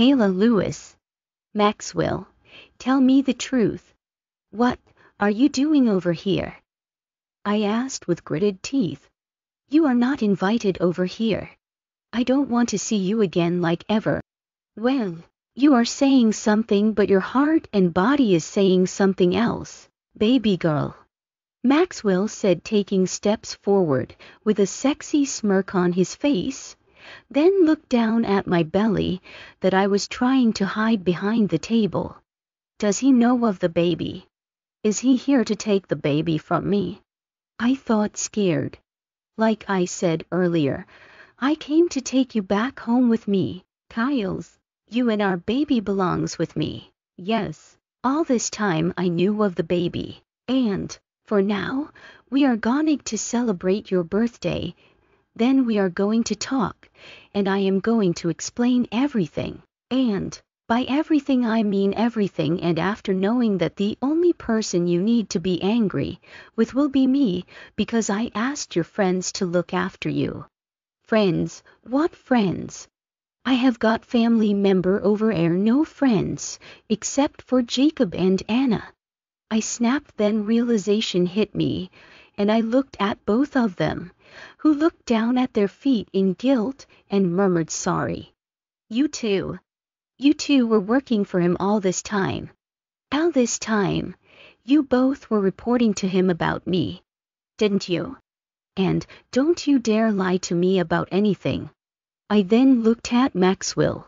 Kayla Lewis. Maxwell, tell me the truth. What are you doing over here? I asked with gritted teeth. You are not invited over here. I don't want to see you again like ever. Well, you are saying something but your heart and body is saying something else, baby girl. Maxwell said taking steps forward with a sexy smirk on his face, then looked down at my belly that I was trying to hide behind the table. Does he know of the baby? Is he here to take the baby from me? I thought scared. Like I said earlier, I came to take you back home with me, Kyles. You and our baby belongs with me. Yes, all this time I knew of the baby, and, for now, we are going to celebrate your birthday. Then we are going to talk, and I am going to explain everything. And, by everything I mean everything and after knowing that the only person you need to be angry with will be me because I asked your friends to look after you. Friends, what friends? I have got family member over air no friends, except for Jacob and Anna. I snapped then realization hit me, and I looked at both of them, who looked down at their feet in guilt and murmured sorry. You too. You two were working for him all this time. All this time, you both were reporting to him about me. Didn't you? And don't you dare lie to me about anything. I then looked at Maxwell.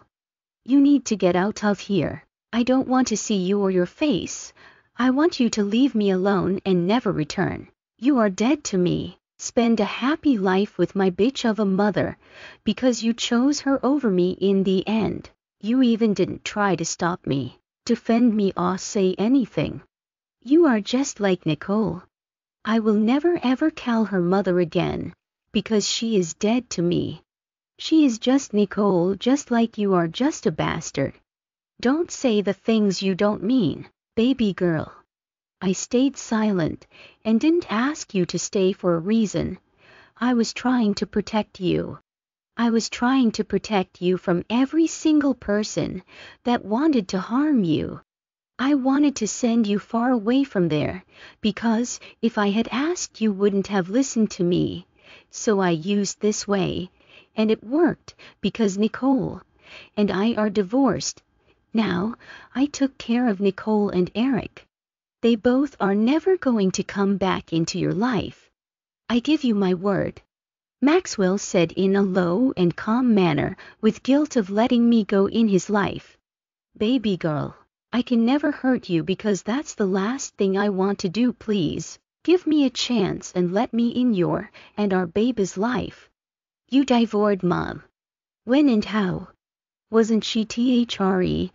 You need to get out of here. I don't want to see you or your face. I want you to leave me alone and never return. You are dead to me. Spend a happy life with my bitch of a mother, because you chose her over me in the end. You even didn't try to stop me, defend me or say anything. You are just like Nicole. I will never ever call her mother again, because she is dead to me. She is just Nicole just like you are just a bastard. Don't say the things you don't mean, baby girl. I stayed silent and didn't ask you to stay for a reason. I was trying to protect you. I was trying to protect you from every single person that wanted to harm you. I wanted to send you far away from there, because if I had asked you wouldn't have listened to me. So I used this way, and it worked because Nicole and I are divorced. Now, I took care of Nicole and Eric. They both are never going to come back into your life. I give you my word. Maxwell said in a low and calm manner, with guilt of letting me go in his life. Baby girl. I can never hurt you because that's the last thing I want to do please. Give me a chance and let me in your and our baby's life. You divorced mom. When and how? Wasn't she THRE?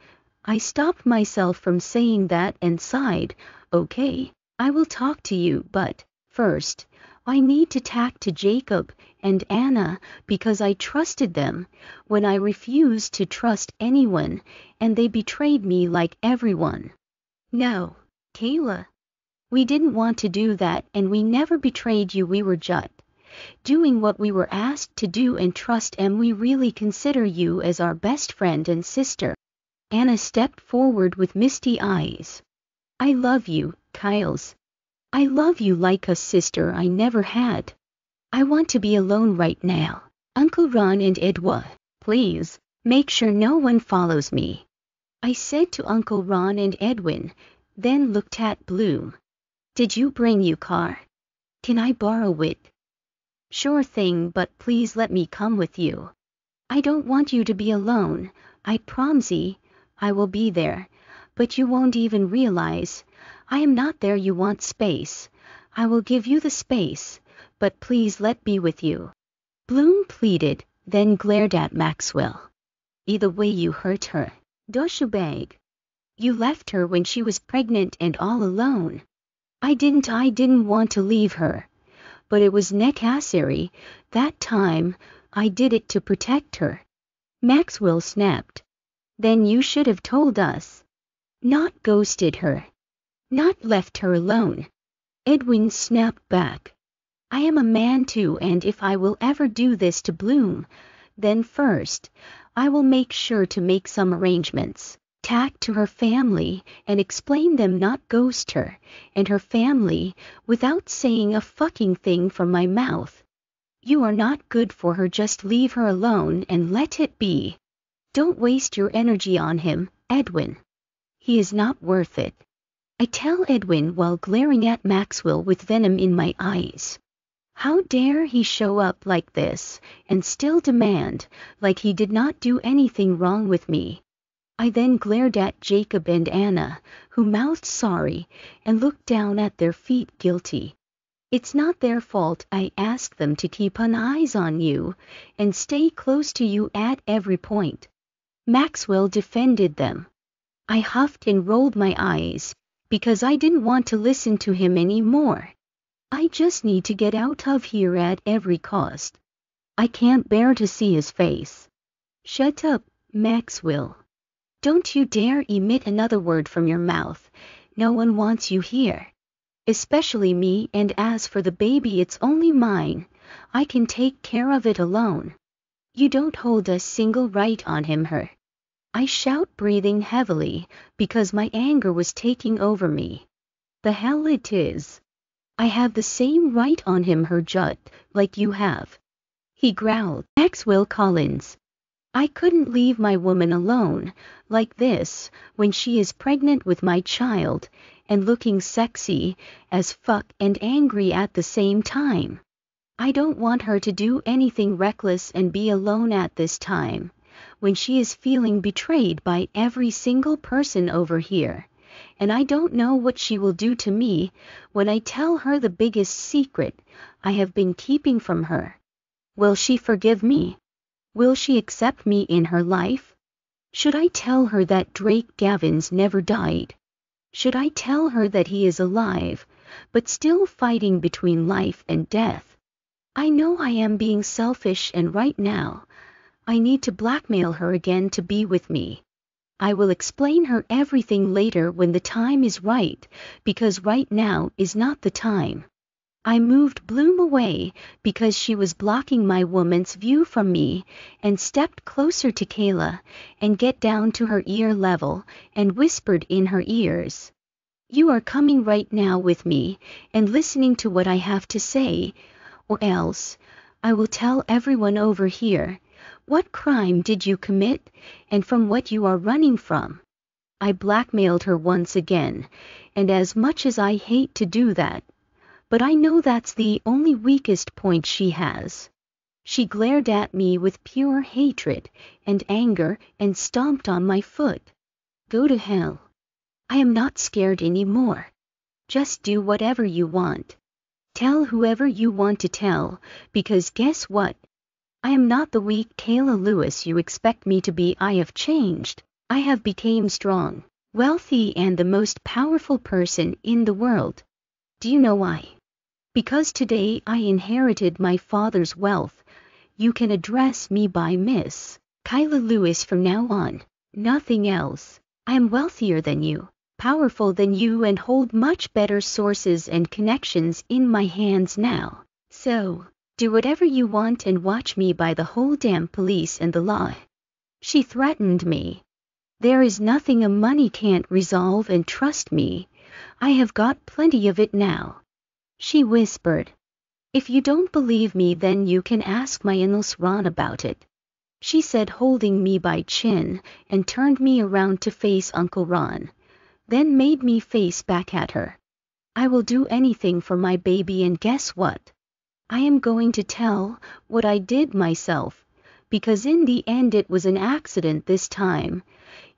I stopped myself from saying that and sighed, okay, I will talk to you but, first, I need to talk to Jacob and Anna because I trusted them when I refused to trust anyone and they betrayed me like everyone. No, Kayla. We didn't want to do that and we never betrayed you we were just doing what we were asked to do and trust and we really consider you as our best friend and sister. Anna stepped forward with misty eyes. I love you, Kyles. I love you like a sister I never had. I want to be alone right now. Uncle Ron and Edwa, please, make sure no one follows me. I said to Uncle Ron and Edwin, then looked at Bloom. Did you bring you car? Can I borrow it? Sure thing, but please let me come with you. I don't want you to be alone. I promise I will be there, but you won't even realize. I am not there you want space. I will give you the space, but please let me with you. Bloom pleaded, then glared at Maxwell. Either way you hurt her. Doshubag. You left her when she was pregnant and all alone. I didn't I didn't want to leave her. But it was necessary. That time, I did it to protect her. Maxwell snapped. Then you should have told us. Not ghosted her. Not left her alone. Edwin snapped back. I am a man too and if I will ever do this to Bloom, then first, I will make sure to make some arrangements, tack to her family, and explain them not ghost her and her family without saying a fucking thing from my mouth. You are not good for her just leave her alone and let it be. Don't waste your energy on him, Edwin. He is not worth it. I tell Edwin while glaring at Maxwell with venom in my eyes. How dare he show up like this and still demand, like he did not do anything wrong with me. I then glared at Jacob and Anna, who mouthed sorry and looked down at their feet guilty. It's not their fault I asked them to keep an eyes on you and stay close to you at every point. Maxwell defended them. I huffed and rolled my eyes because I didn't want to listen to him anymore. I just need to get out of here at every cost. I can't bear to see his face. Shut up, Maxwell. Don't you dare emit another word from your mouth. No one wants you here. Especially me, and as for the baby, it's only mine. I can take care of it alone. You don't hold a single right on him, her. I shout, breathing heavily, because my anger was taking over me. The hell it is. I have the same right on him, her Judd, like you have. He growled. Maxwell Collins. I couldn't leave my woman alone, like this, when she is pregnant with my child, and looking sexy as fuck and angry at the same time. I don't want her to do anything reckless and be alone at this time, when she is feeling betrayed by every single person over here and I don't know what she will do to me when I tell her the biggest secret I have been keeping from her. Will she forgive me? Will she accept me in her life? Should I tell her that Drake Gavins never died? Should I tell her that he is alive, but still fighting between life and death? I know I am being selfish and right now, I need to blackmail her again to be with me. I will explain her everything later when the time is right, because right now is not the time. I moved Bloom away because she was blocking my woman's view from me and stepped closer to Kayla and get down to her ear level and whispered in her ears. You are coming right now with me and listening to what I have to say, or else I will tell everyone over here what crime did you commit, and from what you are running from? I blackmailed her once again, and as much as I hate to do that, but I know that's the only weakest point she has. She glared at me with pure hatred and anger and stomped on my foot. Go to hell. I am not scared anymore. Just do whatever you want. Tell whoever you want to tell, because guess what? I am not the weak Kayla Lewis you expect me to be. I have changed. I have become strong, wealthy and the most powerful person in the world. Do you know why? Because today I inherited my father's wealth. You can address me by Miss Kyla Lewis from now on. Nothing else. I am wealthier than you, powerful than you and hold much better sources and connections in my hands now. So, do whatever you want and watch me by the whole damn police and the law. She threatened me. There is nothing a money can't resolve and trust me, I have got plenty of it now. She whispered. If you don't believe me then you can ask my Ron about it. She said holding me by chin and turned me around to face Uncle Ron, then made me face back at her. I will do anything for my baby and guess what? I am going to tell what I did myself, because in the end it was an accident this time.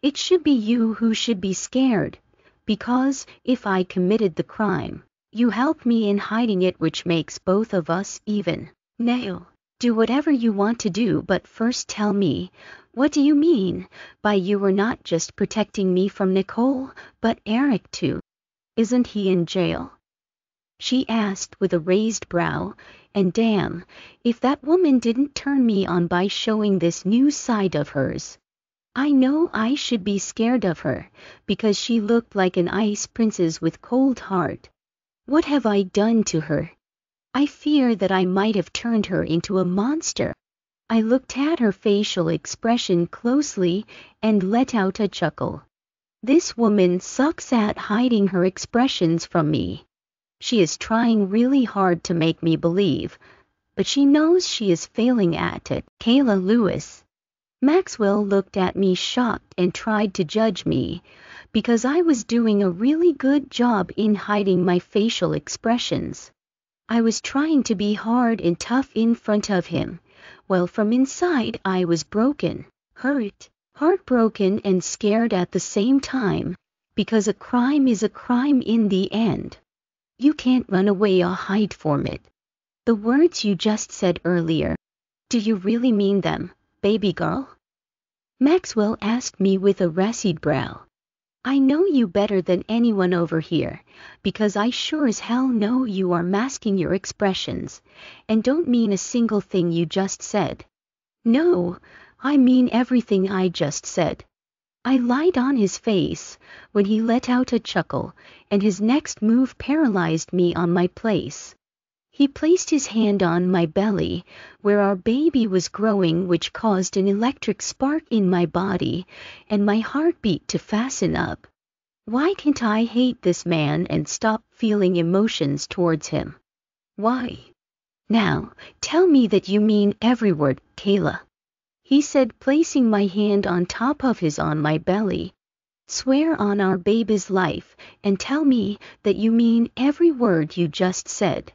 It should be you who should be scared, because if I committed the crime, you helped me in hiding it which makes both of us even. Now, do whatever you want to do but first tell me, what do you mean by you were not just protecting me from Nicole, but Eric too? Isn't he in jail? She asked with a raised brow, and damn, if that woman didn't turn me on by showing this new side of hers. I know I should be scared of her, because she looked like an ice princess with cold heart. What have I done to her? I fear that I might have turned her into a monster. I looked at her facial expression closely and let out a chuckle. This woman sucks at hiding her expressions from me. She is trying really hard to make me believe, but she knows she is failing at it. Kayla Lewis. Maxwell looked at me shocked and tried to judge me because I was doing a really good job in hiding my facial expressions. I was trying to be hard and tough in front of him, while from inside I was broken, hurt, heartbroken and scared at the same time, because a crime is a crime in the end. You can't run away or hide from it. The words you just said earlier, do you really mean them, baby girl? Maxwell asked me with a rancid brow. I know you better than anyone over here, because I sure as hell know you are masking your expressions, and don't mean a single thing you just said. No, I mean everything I just said. I lied on his face when he let out a chuckle, and his next move paralyzed me on my place. He placed his hand on my belly, where our baby was growing, which caused an electric spark in my body and my heartbeat to fasten up. Why can't I hate this man and stop feeling emotions towards him? Why? Now, tell me that you mean every word, Kayla. He said, placing my hand on top of his on my belly. Swear on our baby's life and tell me that you mean every word you just said.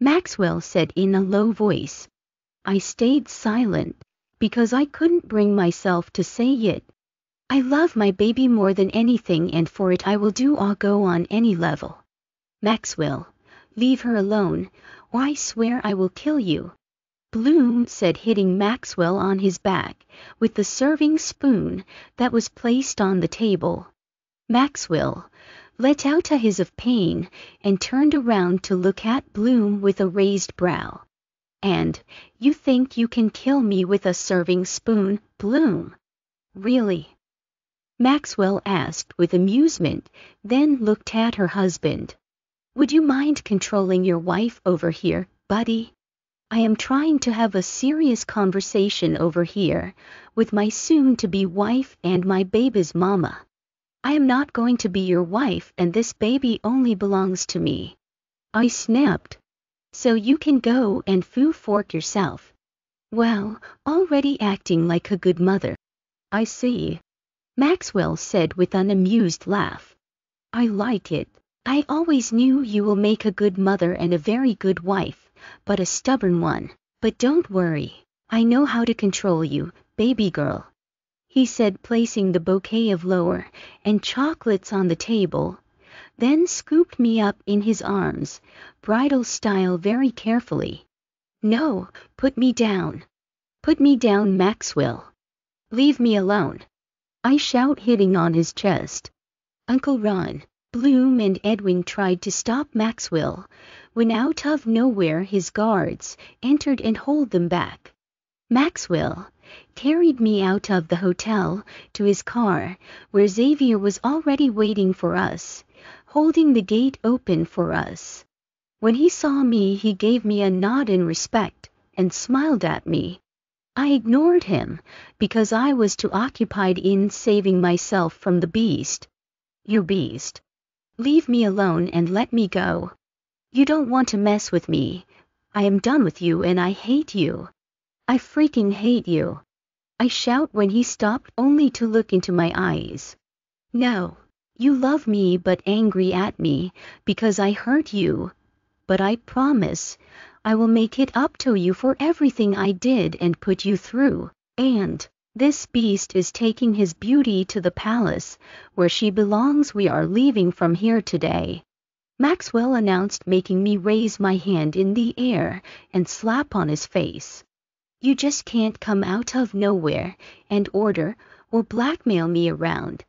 Maxwell said in a low voice. I stayed silent because I couldn't bring myself to say it. I love my baby more than anything and for it I will do or go on any level. Maxwell, leave her alone, or I swear I will kill you. Bloom said hitting Maxwell on his back with the serving spoon that was placed on the table. Maxwell, let out a hiss of pain and turned around to look at Bloom with a raised brow. And you think you can kill me with a serving spoon, Bloom? Really? Maxwell asked with amusement, then looked at her husband. Would you mind controlling your wife over here, buddy? I am trying to have a serious conversation over here with my soon-to-be wife and my baby's mama. I am not going to be your wife and this baby only belongs to me. I snapped. So you can go and foo fork yourself. Well, already acting like a good mother. I see. Maxwell said with an amused laugh. I like it. I always knew you will make a good mother and a very good wife, but a stubborn one. But don't worry. I know how to control you, baby girl he said placing the bouquet of lower and chocolates on the table, then scooped me up in his arms, bridal style very carefully. No, put me down. Put me down, Maxwell. Leave me alone. I shout hitting on his chest. Uncle Ron, Bloom and Edwin tried to stop Maxwell, when out of nowhere his guards entered and hold them back. Maxwell, carried me out of the hotel to his car, where Xavier was already waiting for us, holding the gate open for us. When he saw me, he gave me a nod in respect and smiled at me. I ignored him because I was too occupied in saving myself from the beast. You beast. Leave me alone and let me go. You don't want to mess with me. I am done with you and I hate you. I freaking hate you. I shout when he stopped only to look into my eyes. No, you love me but angry at me because I hurt you. But I promise I will make it up to you for everything I did and put you through. And this beast is taking his beauty to the palace where she belongs. We are leaving from here today. Maxwell announced, making me raise my hand in the air and slap on his face. You just can't come out of nowhere and order or blackmail me around.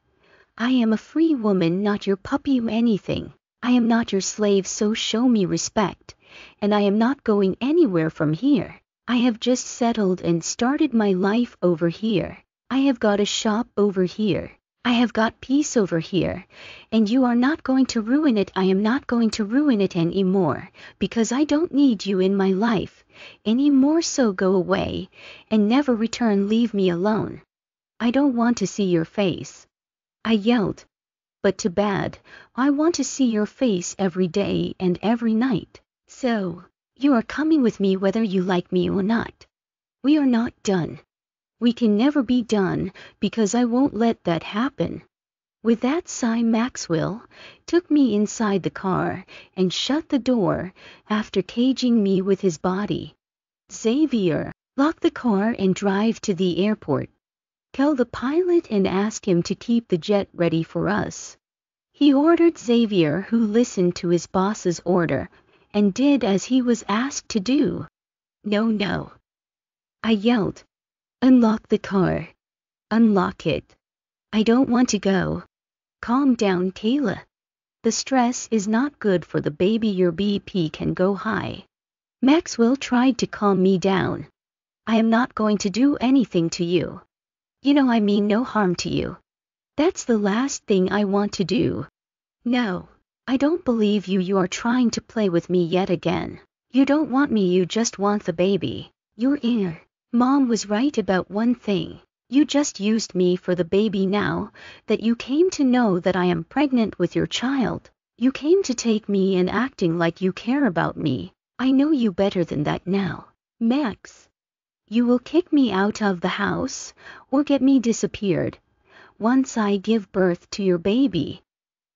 I am a free woman, not your puppy anything. I am not your slave, so show me respect. And I am not going anywhere from here. I have just settled and started my life over here. I have got a shop over here. I have got peace over here, and you are not going to ruin it. I am not going to ruin it any more, because I don't need you in my life any more. So go away and never return. Leave me alone. I don't want to see your face. I yelled. But too bad, I want to see your face every day and every night. So, you are coming with me whether you like me or not. We are not done. We can never be done, because I won't let that happen. With that sigh Maxwell took me inside the car and shut the door after caging me with his body. Xavier, lock the car and drive to the airport. Tell the pilot and ask him to keep the jet ready for us. He ordered Xavier who listened to his boss's order and did as he was asked to do. No, no. I yelled. Unlock the car. Unlock it. I don't want to go. Calm down, Kayla. The stress is not good for the baby. Your BP can go high. Maxwell tried to calm me down. I am not going to do anything to you. You know I mean no harm to you. That's the last thing I want to do. No, I don't believe you. You are trying to play with me yet again. You don't want me. You just want the baby. Your ear. Mom was right about one thing. You just used me for the baby now that you came to know that I am pregnant with your child. You came to take me and acting like you care about me. I know you better than that now. Max, you will kick me out of the house or get me disappeared once I give birth to your baby.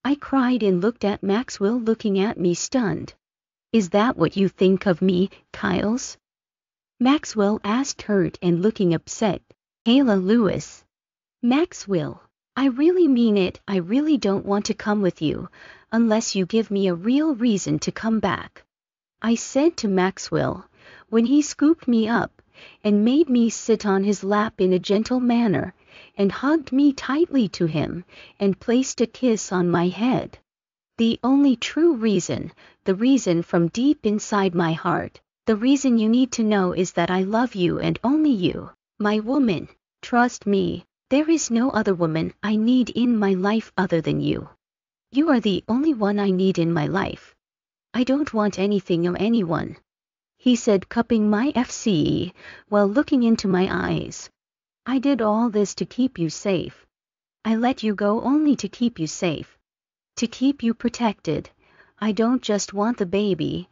I cried and looked at Maxwell looking at me stunned. Is that what you think of me, Kyles? Maxwell asked hurt and looking upset. Kayla Lewis. Maxwell, I really mean it. I really don't want to come with you unless you give me a real reason to come back. I said to Maxwell when he scooped me up and made me sit on his lap in a gentle manner and hugged me tightly to him and placed a kiss on my head. The only true reason, the reason from deep inside my heart, the reason you need to know is that I love you and only you, my woman. Trust me, there is no other woman I need in my life other than you. You are the only one I need in my life. I don't want anything or anyone. He said, cupping my FCE while looking into my eyes. I did all this to keep you safe. I let you go only to keep you safe. To keep you protected. I don't just want the baby,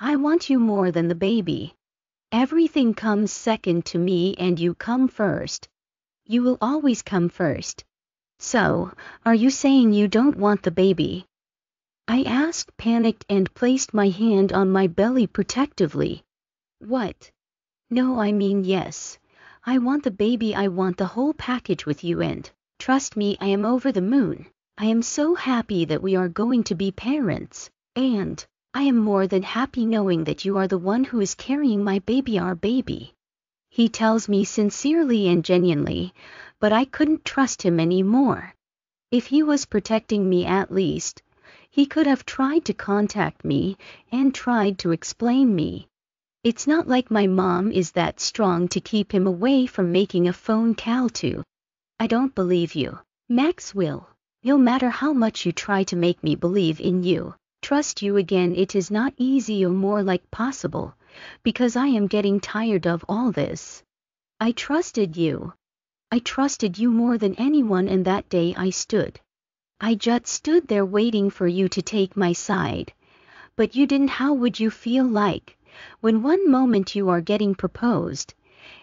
I want you more than the baby. Everything comes second to me and you come first. You will always come first. So, are you saying you don't want the baby? I asked, panicked, and placed my hand on my belly protectively. What? No, I mean yes. I want the baby. I want the whole package with you, and trust me, I am over the moon. I am so happy that we are going to be parents, and I am more than happy knowing that you are the one who is carrying my baby, our baby. He tells me sincerely and genuinely, but I couldn't trust him any more. If he was protecting me at least, he could have tried to contact me and tried to explain me. It's not like my mom is that strong to keep him away from making a phone call to. I don't believe you. Maxwell. No matter how much you try to make me believe in you, trust you again it is not easy or more like possible, because I am getting tired of all this. I trusted you. I trusted you more than anyone and that day I stood. I just stood there waiting for you to take my side. But you didn't how would you feel like, when one moment you are getting proposed,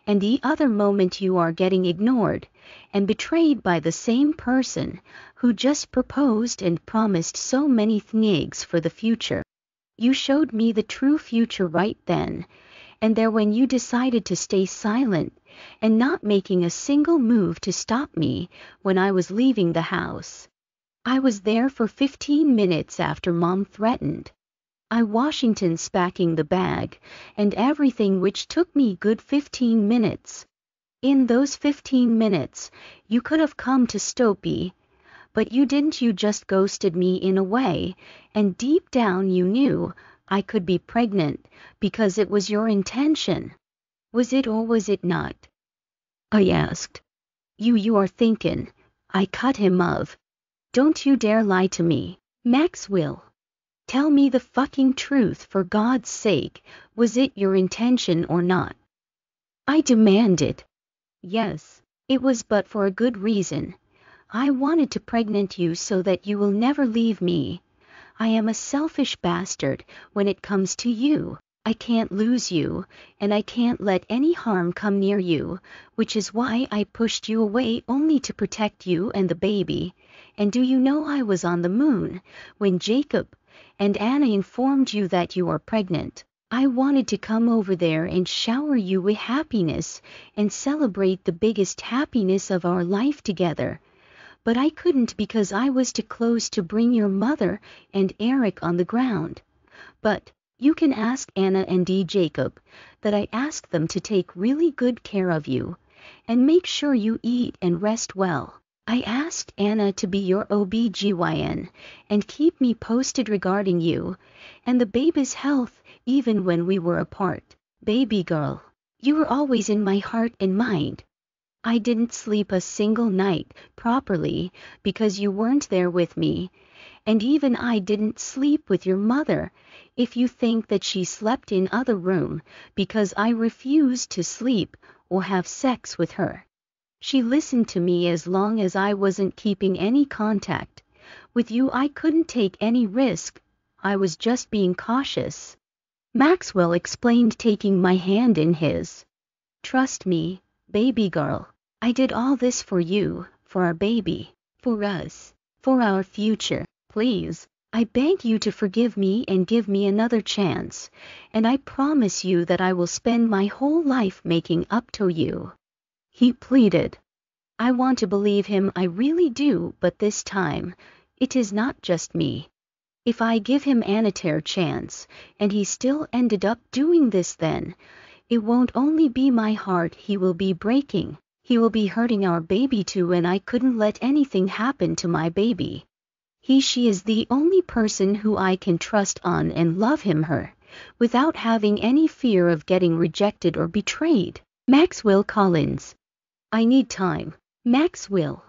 and the other moment you are getting ignored and betrayed by the same person who just proposed and promised so many things for the future. You showed me the true future right then and there when you decided to stay silent and not making a single move to stop me when I was leaving the house. I was there for 15 minutes after mom threatened. I Washington packing the bag and everything which took me good 15 minutes. In those 15 minutes, you could have come to Stopey, but you didn't you just ghosted me in a way, and deep down you knew I could be pregnant because it was your intention. Was it or was it not? I asked. You you are thinking, I cut him of. Don't you dare lie to me, Maxwell. Tell me the fucking truth for God's sake, was it your intention or not? I demanded. Yes, it was but for a good reason. I wanted to pregnant you so that you will never leave me. I am a selfish bastard when it comes to you. I can't lose you, and I can't let any harm come near you, which is why I pushed you away only to protect you and the baby. And do you know I was on the moon when Jacob and Anna informed you that you are pregnant? I wanted to come over there and shower you with happiness and celebrate the biggest happiness of our life together. But I couldn't because I was too close to bring your mother and Eric on the ground. But you can ask Anna and D. Jacob that I asked them to take really good care of you and make sure you eat and rest well. I asked Anna to be your OBGYN and keep me posted regarding you and the baby's health even when we were apart. Baby girl, you were always in my heart and mind. I didn't sleep a single night properly because you weren't there with me, and even I didn't sleep with your mother if you think that she slept in other room because I refused to sleep or have sex with her. She listened to me as long as I wasn't keeping any contact. With you I couldn't take any risk. I was just being cautious. Maxwell explained taking my hand in his. Trust me, baby girl. I did all this for you, for our baby, for us, for our future. Please, I beg you to forgive me and give me another chance, and I promise you that I will spend my whole life making up to you. He pleaded. I want to believe him, I really do, but this time, it is not just me. If I give him Anater chance, and he still ended up doing this then, it won't only be my heart he will be breaking, he will be hurting our baby too and I couldn't let anything happen to my baby. He she is the only person who I can trust on and love him her, without having any fear of getting rejected or betrayed. Maxwell Collins. I need time. Maxwell.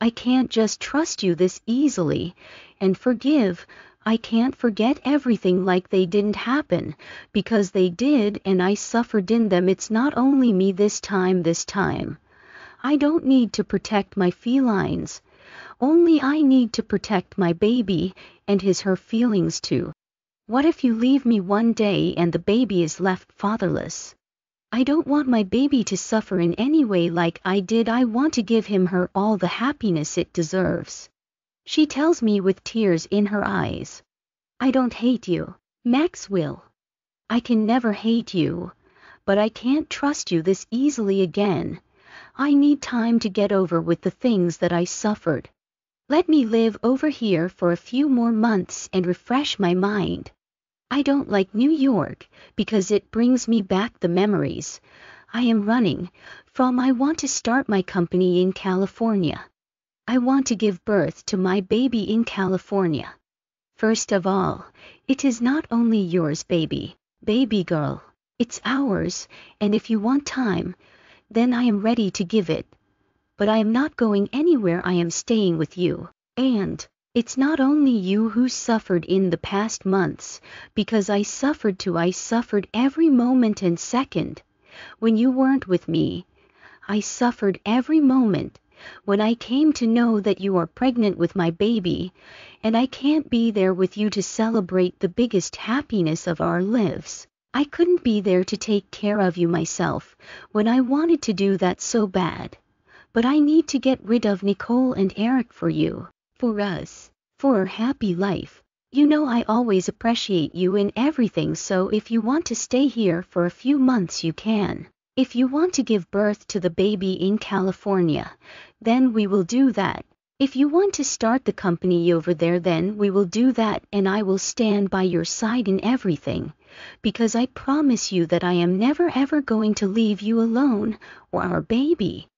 I can't just trust you this easily, and forgive, I can't forget everything like they didn't happen, because they did and I suffered in them. It's not only me this time, this time. I don't need to protect my felines. Only I need to protect my baby and his her feelings too. What if you leave me one day and the baby is left fatherless? I don't want my baby to suffer in any way like I did. I want to give him her all the happiness it deserves. She tells me with tears in her eyes. I don't hate you, Maxwell. I can never hate you, but I can't trust you this easily again. I need time to get over with the things that I suffered. Let me live over here for a few more months and refresh my mind. I don't like New York because it brings me back the memories. I am running from I want to start my company in California. I want to give birth to my baby in California. First of all, it is not only yours, baby, baby girl, it's ours, and if you want time, then I am ready to give it but I am not going anywhere I am staying with you. And, it's not only you who suffered in the past months, because I suffered too. I suffered every moment and second. When you weren't with me, I suffered every moment. When I came to know that you are pregnant with my baby, and I can't be there with you to celebrate the biggest happiness of our lives. I couldn't be there to take care of you myself when I wanted to do that so bad but I need to get rid of Nicole and Eric for you, for us, for a happy life. You know I always appreciate you in everything so if you want to stay here for a few months you can. If you want to give birth to the baby in California, then we will do that. If you want to start the company over there then we will do that and I will stand by your side in everything. Because I promise you that I am never ever going to leave you alone or our baby.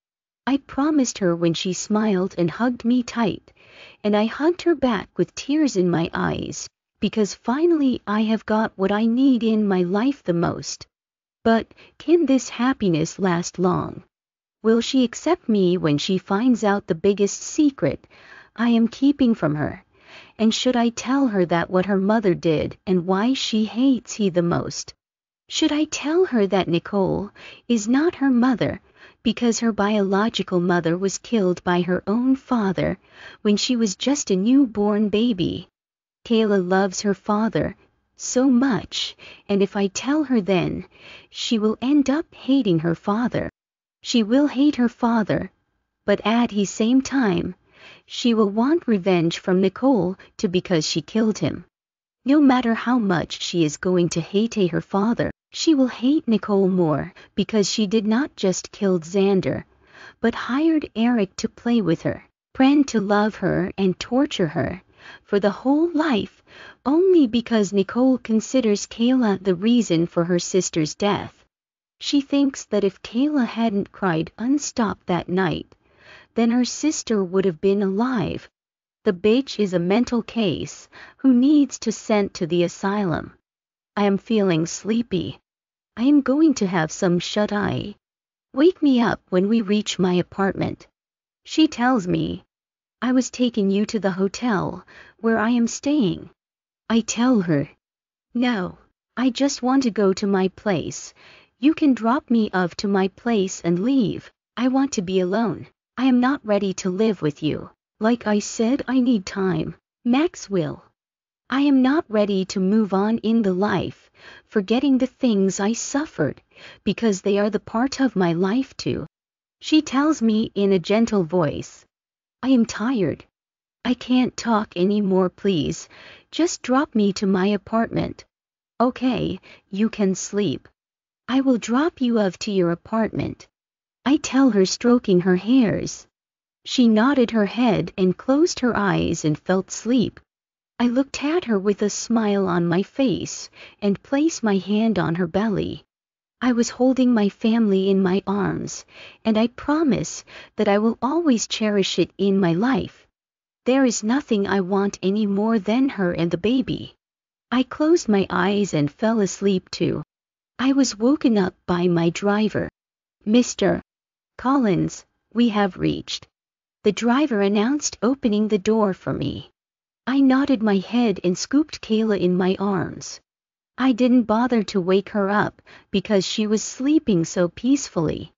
I promised her when she smiled and hugged me tight, and I hugged her back with tears in my eyes, because finally I have got what I need in my life the most. But can this happiness last long? Will she accept me when she finds out the biggest secret I am keeping from her? And should I tell her that what her mother did and why she hates he the most? Should I tell her that Nicole is not her mother because her biological mother was killed by her own father when she was just a newborn baby? Kayla loves her father so much, and if I tell her then, she will end up hating her father. She will hate her father, but at the same time, she will want revenge from Nicole to because she killed him. No matter how much she is going to hate her father, she will hate Nicole more because she did not just kill Xander, but hired Eric to play with her, Pren to love her and torture her for the whole life only because Nicole considers Kayla the reason for her sister's death. She thinks that if Kayla hadn't cried unstopped that night, then her sister would have been alive. The bitch is a mental case who needs to sent to the asylum. I am feeling sleepy. I am going to have some shut-eye. Wake me up when we reach my apartment. She tells me, I was taking you to the hotel where I am staying. I tell her, no, I just want to go to my place. You can drop me off to my place and leave. I want to be alone. I am not ready to live with you. Like I said, I need time. Maxwell. I am not ready to move on in the life, forgetting the things I suffered, because they are the part of my life too. She tells me in a gentle voice, I am tired. I can't talk any more please, just drop me to my apartment. Okay, you can sleep. I will drop you off to your apartment. I tell her stroking her hairs. She nodded her head and closed her eyes and felt sleep. I looked at her with a smile on my face and placed my hand on her belly. I was holding my family in my arms, and I promise that I will always cherish it in my life. There is nothing I want any more than her and the baby. I closed my eyes and fell asleep too. I was woken up by my driver. Mr. Collins, we have reached. The driver announced opening the door for me. I nodded my head and scooped Kayla in my arms. I didn't bother to wake her up because she was sleeping so peacefully.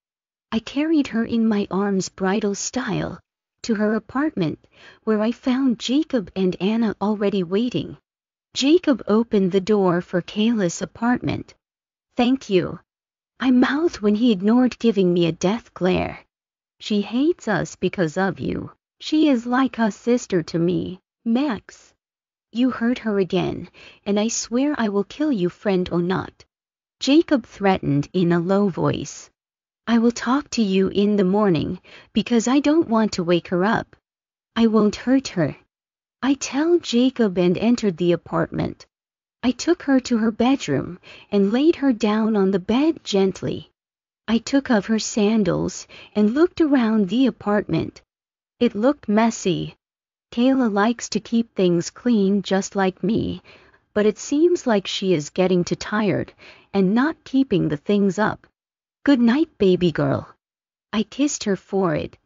I carried her in my arms bridal style to her apartment where I found Jacob and Anna already waiting. Jacob opened the door for Kayla's apartment. Thank you. I mouthed when he ignored giving me a death glare. She hates us because of you. She is like a sister to me, Max. You hurt her again, and I swear I will kill you friend or not. Jacob threatened in a low voice. I will talk to you in the morning, because I don't want to wake her up. I won't hurt her. I tell Jacob and entered the apartment. I took her to her bedroom and laid her down on the bed gently. I took off her sandals and looked around the apartment. It looked messy. Kayla likes to keep things clean just like me, but it seems like she is getting too tired and not keeping the things up. Good night, baby girl. I kissed her forehead,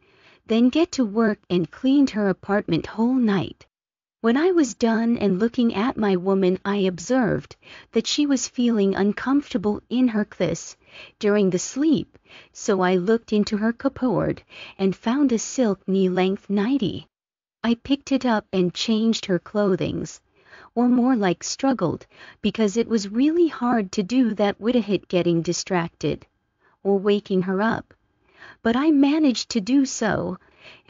then get to work and cleaned her apartment whole night. When I was done and looking at my woman I observed that she was feeling uncomfortable in her clothes during the sleep, so I looked into her cupboard and found a silk knee-length nightie. I picked it up and changed her clothings, or more like struggled, because it was really hard to do that without getting distracted, or waking her up. But I managed to do so,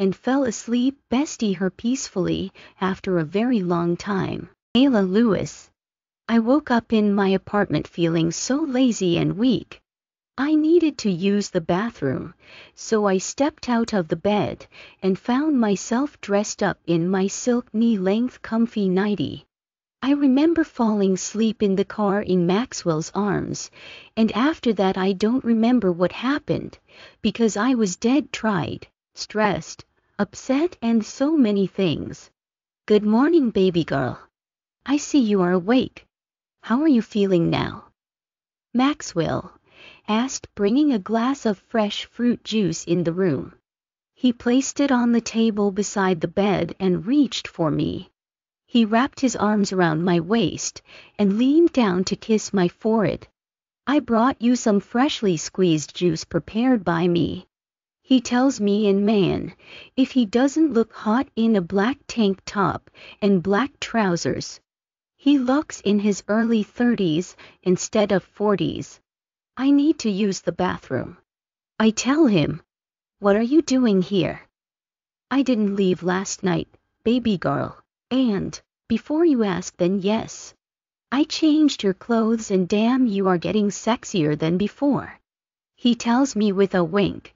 and fell asleep bestie her peacefully after a very long time. Kayla Lewis. I woke up in my apartment feeling so lazy and weak. I needed to use the bathroom, so I stepped out of the bed and found myself dressed up in my silk knee-length comfy nightie. I remember falling asleep in the car in Maxwell's arms, and after that I don't remember what happened, because I was dead tried stressed, upset, and so many things. Good morning, baby girl. I see you are awake. How are you feeling now? Maxwell, asked, bringing a glass of fresh fruit juice in the room. He placed it on the table beside the bed and reached for me. He wrapped his arms around my waist and leaned down to kiss my forehead. I brought you some freshly squeezed juice prepared by me. He tells me in man, if he doesn't look hot in a black tank top and black trousers, he looks in his early 30s instead of 40s. I need to use the bathroom. I tell him, what are you doing here? I didn't leave last night, baby girl, and, before you ask then yes. I changed your clothes and damn you are getting sexier than before. He tells me with a wink.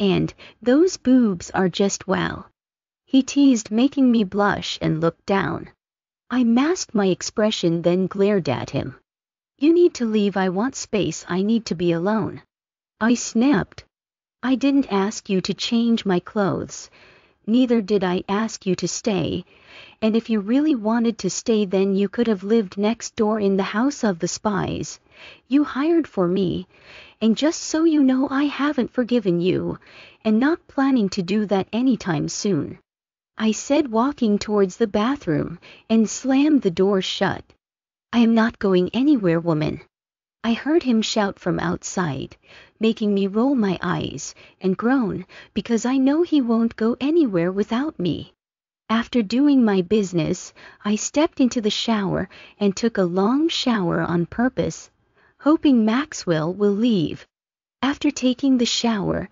And, those boobs are just wow. He teased making me blush and look down. I masked my expression then glared at him. You need to leave I want space I need to be alone. I snapped. I didn't ask you to change my clothes. Neither did I ask you to stay, and if you really wanted to stay then you could have lived next door in the house of the spies you hired for me, and just so you know I haven't forgiven you, and not planning to do that anytime soon. I said walking towards the bathroom, and slammed the door shut. I am not going anywhere, woman. I heard him shout from outside, making me roll my eyes and groan because I know he won't go anywhere without me. After doing my business, I stepped into the shower and took a long shower on purpose, hoping Maxwell will leave. After taking the shower,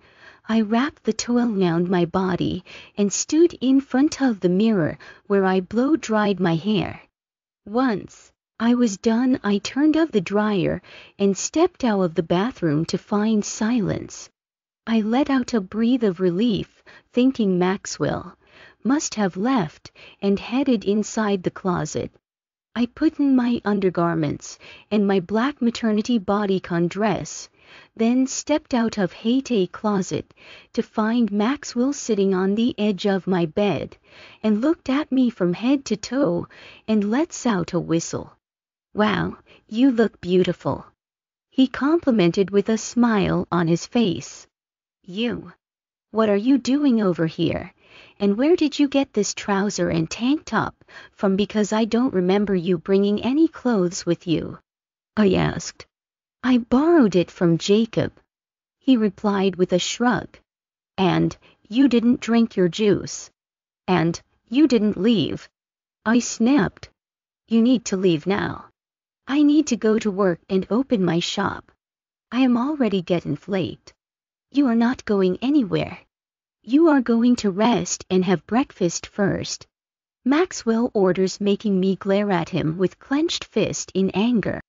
I wrapped the towel around my body and stood in front of the mirror where I blow dried my hair. Once I was done, I turned off the dryer and stepped out of the bathroom to find silence. I let out a breath of relief, thinking Maxwell must have left and headed inside the closet. I put in my undergarments and my black maternity bodycon dress, then stepped out of Hayte closet to find Maxwell sitting on the edge of my bed and looked at me from head to toe and lets out a whistle. Wow, you look beautiful. He complimented with a smile on his face. You. What are you doing over here? And where did you get this trouser and tank top from because I don't remember you bringing any clothes with you? I asked. I borrowed it from Jacob. He replied with a shrug. And you didn't drink your juice. And you didn't leave. I snapped. You need to leave now. I need to go to work and open my shop. I am already getting late. You are not going anywhere. You are going to rest and have breakfast first. Maxwell orders making me glare at him with clenched fist in anger.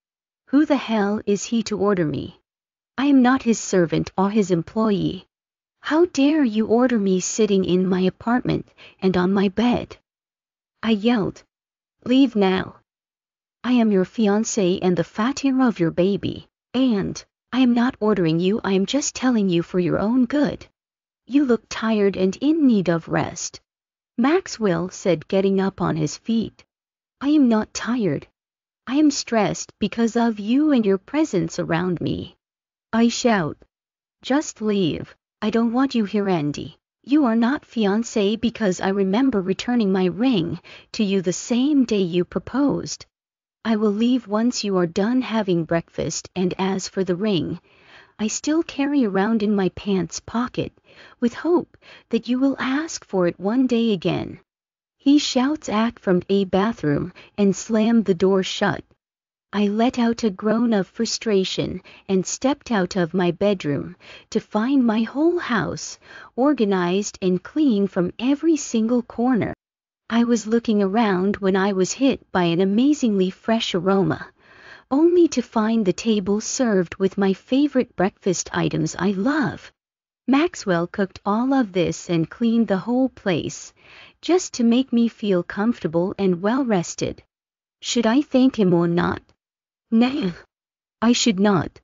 Who the hell is he to order me? I am not his servant or his employee. How dare you order me sitting in my apartment and on my bed? I yelled. Leave now. I am your fiancé and the father of your baby, and I am not ordering you, I am just telling you for your own good. You look tired and in need of rest. Maxwell said, getting up on his feet. I am not tired. I am stressed because of you and your presence around me. I shout. Just leave. I don't want you here, Andy. You are not fiancé because I remember returning my ring to you the same day you proposed. I will leave once you are done having breakfast, and as for the ring, I still carry around in my pants pocket, with hope that you will ask for it one day again. He shouts at from a bathroom and slammed the door shut. I let out a groan of frustration and stepped out of my bedroom to find my whole house organized and clean from every single corner. I was looking around when I was hit by an amazingly fresh aroma only to find the table served with my favorite breakfast items I love. Maxwell cooked all of this and cleaned the whole place, just to make me feel comfortable and well rested. Should I thank him or not? Nay, I should not.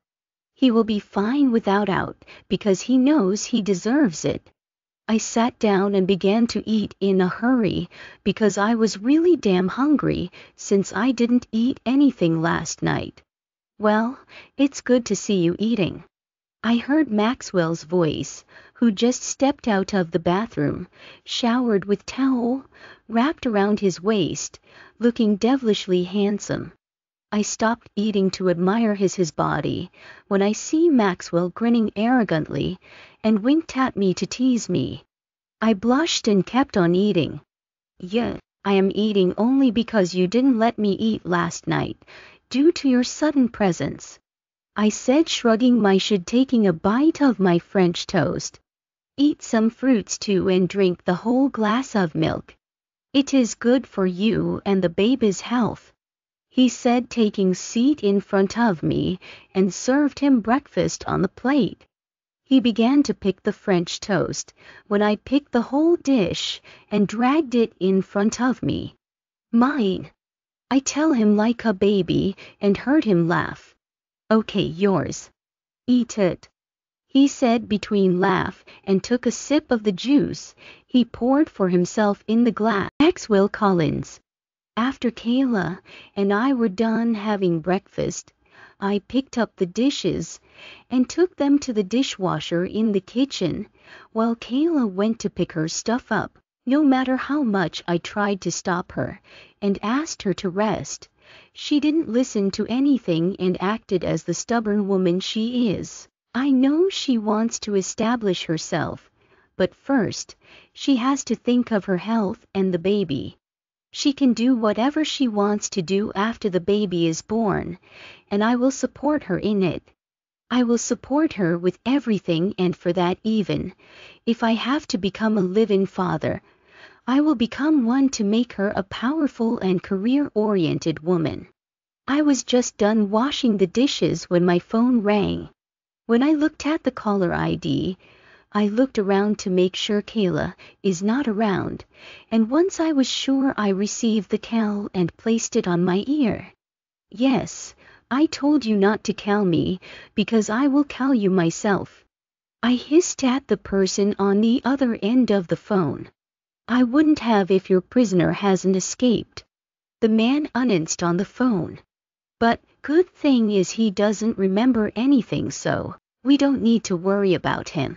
He will be fine without out, because he knows he deserves it. I sat down and began to eat in a hurry because I was really damn hungry since I didn't eat anything last night. Well, it's good to see you eating. I heard Maxwell's voice, who just stepped out of the bathroom, showered with towel, wrapped around his waist, looking devilishly handsome. I stopped eating to admire his his body, when I see Maxwell grinning arrogantly, and winked at me to tease me. I blushed and kept on eating. Yeah, I am eating only because you didn't let me eat last night, due to your sudden presence. I said shrugging my should taking a bite of my French toast. Eat some fruits too and drink the whole glass of milk. It is good for you and the baby's health. He said taking seat in front of me and served him breakfast on the plate. He began to pick the French toast when I picked the whole dish and dragged it in front of me. Mine. I tell him like a baby and heard him laugh. Okay, yours. Eat it. He said between laugh and took a sip of the juice he poured for himself in the glass. Maxwell Collins. After Kayla and I were done having breakfast, I picked up the dishes and took them to the dishwasher in the kitchen, while Kayla went to pick her stuff up. No matter how much I tried to stop her and asked her to rest, she didn't listen to anything and acted as the stubborn woman she is. I know she wants to establish herself, but first, she has to think of her health and the baby. She can do whatever she wants to do after the baby is born, and I will support her in it. I will support her with everything and for that even, if I have to become a live-in father, I will become one to make her a powerful and career-oriented woman. I was just done washing the dishes when my phone rang. When I looked at the caller ID, I looked around to make sure Kayla is not around, and once I was sure I received the call and placed it on my ear. Yes, I told you not to call me, because I will call you myself. I hissed at the person on the other end of the phone. I wouldn't have if your prisoner hasn't escaped. The man unanswered on the phone. But good thing is he doesn't remember anything so we don't need to worry about him.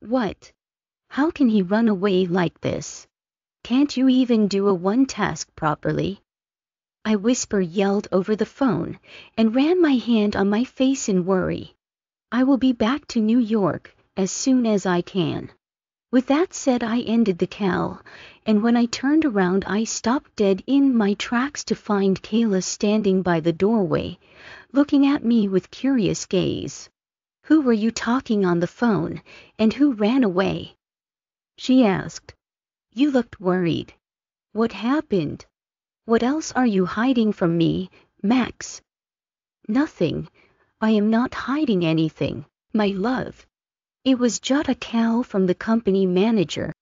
What? How can he run away like this? Can't you even do a one task properly? I whisper yelled over the phone and ran my hand on my face in worry. I will be back to New York as soon as I can. With that said, I ended the call, and when I turned around, I stopped dead in my tracks to find Kayla standing by the doorway, looking at me with curious gaze. Who were you talking on the phone, and who ran away? She asked. You looked worried. What happened? What else are you hiding from me, Max? Nothing. I am not hiding anything, my love. It was just a call from the company manager.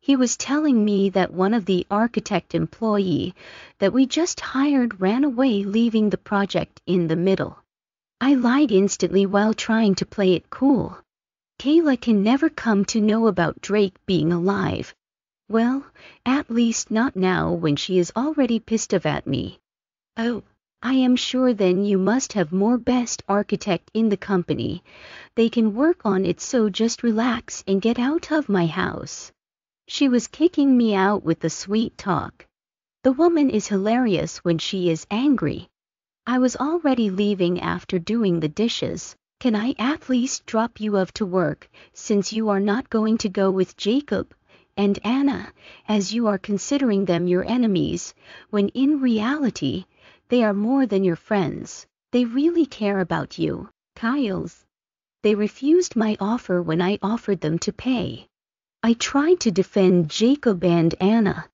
He was telling me that one of the architect employee that we just hired ran away leaving the project in the middle. I lied instantly while trying to play it cool. Kayla can never come to know about Drake being alive. Well, at least not now when she is already pissed off at me. Oh, I am sure then you must have more best architect in the company. They can work on it so just relax and get out of my house. She was kicking me out with the sweet talk. The woman is hilarious when she is angry. I was already leaving after doing the dishes. Can I at least drop you off to work, since you are not going to go with Jacob and Anna, as you are considering them your enemies, when in reality, they are more than your friends. They really care about you, Kyle's. They refused my offer when I offered them to pay. I tried to defend Jacob and Anna.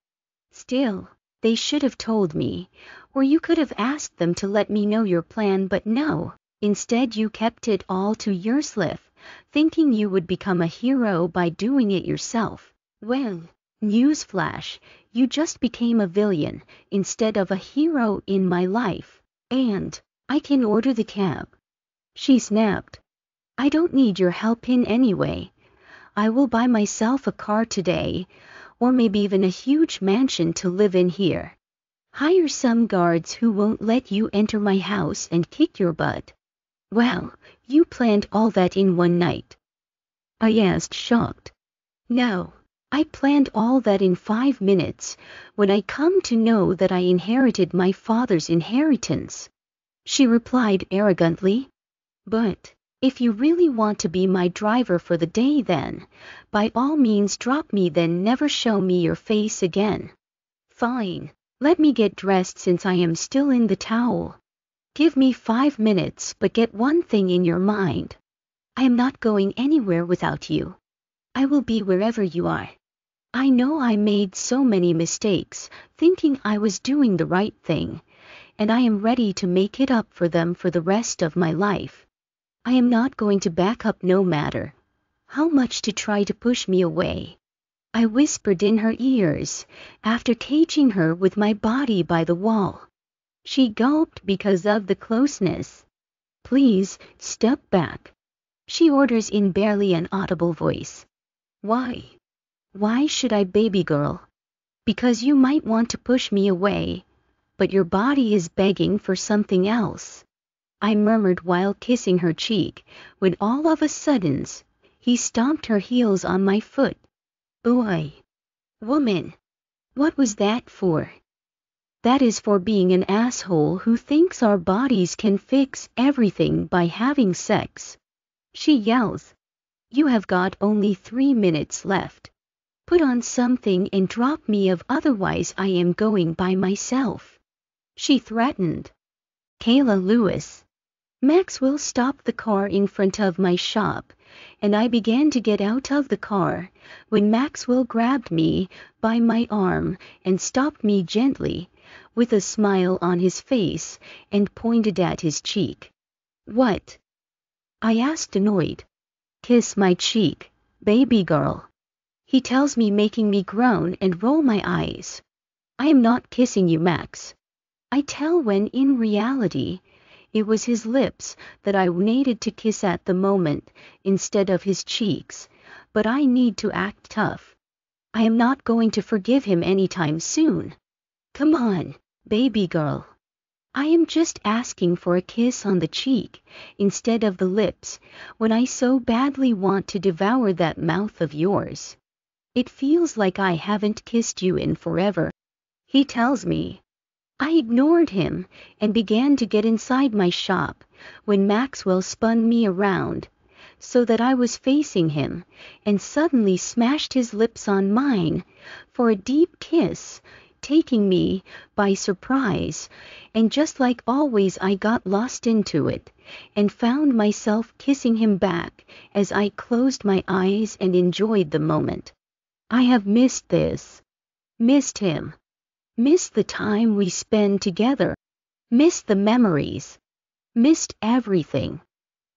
Still, they should have told me, or you could have asked them to let me know your plan, but no. Instead, you kept it all to yourself, thinking you would become a hero by doing it yourself. Well, newsflash, you just became a villain instead of a hero in my life. And I can order the cab. She snapped. I don't need your help in any way. I will buy myself a car today, or maybe even a huge mansion to live in here. Hire some guards who won't let you enter my house and kick your butt. Well, You planned all that in one night? I asked shocked. No, I planned all that in five minutes, when I come to know that I inherited my father's inheritance. She replied arrogantly. But, if you really want to be my driver for the day then, by all means drop me then never show me your face again. Fine, let me get dressed since I am still in the towel. Give me five minutes but get one thing in your mind. I am not going anywhere without you. I will be wherever you are. I know I made so many mistakes, thinking I was doing the right thing, and I am ready to make it up for them for the rest of my life. I am not going to back up no matter how much to try to push me away. I whispered in her ears, after caging her with my body by the wall. She gulped because of the closeness. Please, step back. She orders in barely an audible voice. Why? Why should I baby girl? Because you might want to push me away, but your body is begging for something else. I murmured while kissing her cheek, when all of a sudden, he stomped her heels on my foot. Boy! Woman! What was that for? That is for being an asshole who thinks our bodies can fix everything by having sex. She yells. You have got only three minutes left. Put on something and drop me of otherwise I am going by myself. She threatened. Kayla Lewis. Maxwell stopped the car in front of my shop, and I began to get out of the car, when Maxwell grabbed me by my arm and stopped me gently, with a smile on his face, and pointed at his cheek. What? I asked annoyed. Kiss my cheek, baby girl he tells me making me groan and roll my eyes. I am not kissing you, Max. I tell when in reality it was his lips that I needed to kiss at the moment instead of his cheeks, but I need to act tough. I am not going to forgive him anytime soon. Come on, baby girl. I am just asking for a kiss on the cheek instead of the lips when I so badly want to devour that mouth of yours. It feels like I haven't kissed you in forever. He tells me. I ignored him and began to get inside my shop when Maxwell spun me around so that I was facing him and suddenly smashed his lips on mine for a deep kiss, taking me by surprise, and just like always I got lost into it and found myself kissing him back as I closed my eyes and enjoyed the moment. I have missed this. Missed him. Missed the time we spend together. Missed the memories. Missed everything.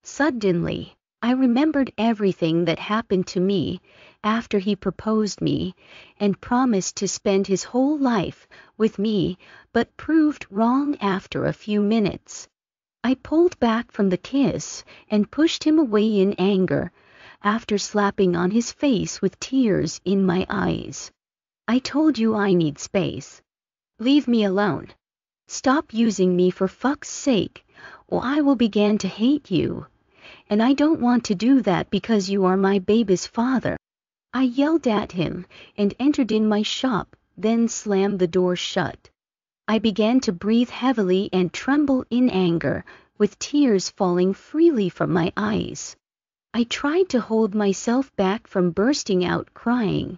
Suddenly, I remembered everything that happened to me after he proposed me and promised to spend his whole life with me, but proved wrong after a few minutes. I pulled back from the kiss and pushed him away in anger after slapping on his face with tears in my eyes. I told you I need space. Leave me alone. Stop using me for fuck's sake, or I will begin to hate you. And I don't want to do that because you are my baby's father. I yelled at him and entered in my shop, then slammed the door shut. I began to breathe heavily and tremble in anger, with tears falling freely from my eyes. I tried to hold myself back from bursting out crying,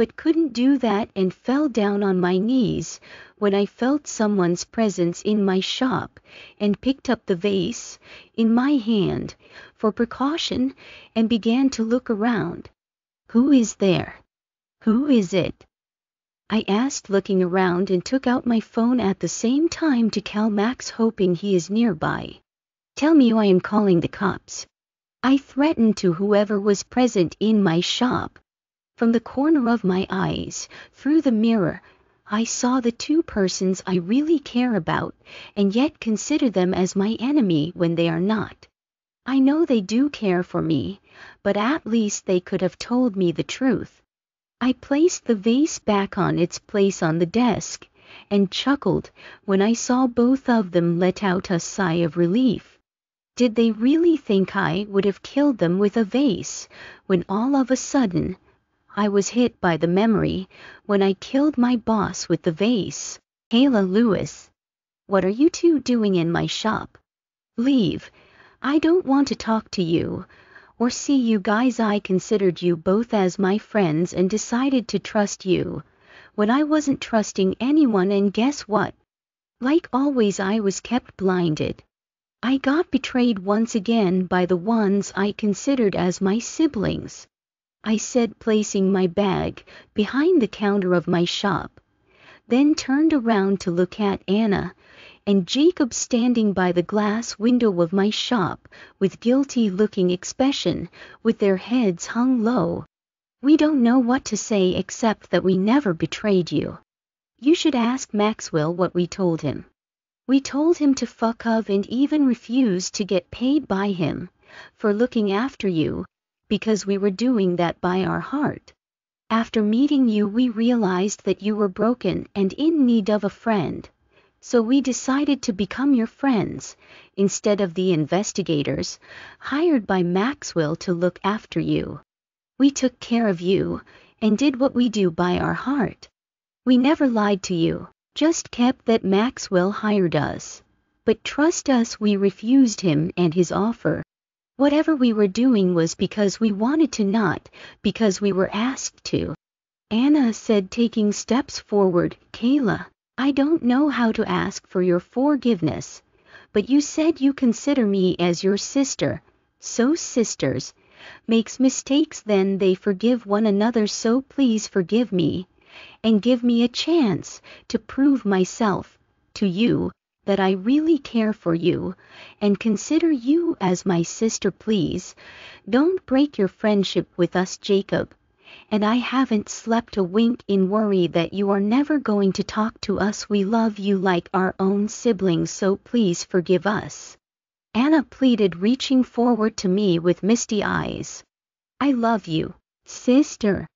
but couldn't do that and fell down on my knees when I felt someone's presence in my shop and picked up the vase in my hand for precaution and began to look around. Who is there? Who is it? I asked looking around and took out my phone at the same time to call Max hoping he is nearby. Tell me I am calling the cops. I threatened to whoever was present in my shop. From the corner of my eyes, through the mirror, I saw the two persons I really care about and yet consider them as my enemy when they are not. I know they do care for me, but at least they could have told me the truth. I placed the vase back on its place on the desk and chuckled when I saw both of them let out a sigh of relief. Did they really think I would have killed them with a vase, when all of a sudden I was hit by the memory when I killed my boss with the vase? Kayla Lewis, what are you two doing in my shop? Leave. I don't want to talk to you or see you guys. I considered you both as my friends and decided to trust you when I wasn't trusting anyone and guess what? Like always I was kept blinded. I got betrayed once again by the ones I considered as my siblings. I said placing my bag behind the counter of my shop, then turned around to look at Anna and Jacob standing by the glass window of my shop with guilty-looking expression, with their heads hung low. We don't know what to say except that we never betrayed you. You should ask Maxwell what we told him. We told him to fuck off and even refused to get paid by him for looking after you because we were doing that by our heart. After meeting you we realized that you were broken and in need of a friend. So we decided to become your friends instead of the investigators hired by Maxwell to look after you. We took care of you and did what we do by our heart. We never lied to you just kept that Maxwell hired us. But trust us, we refused him and his offer. Whatever we were doing was because we wanted to, not because we were asked to. Anna said, taking steps forward, Kayla, I don't know how to ask for your forgiveness, but you said you consider me as your sister. So sisters makes mistakes then they forgive one another so please forgive me and give me a chance to prove myself to you that I really care for you and consider you as my sister please. Don't break your friendship with us Jacob. And I haven't slept a wink in worry that you are never going to talk to us. We love you like our own siblings so please forgive us. Anna pleaded reaching forward to me with misty eyes. I love you, sister.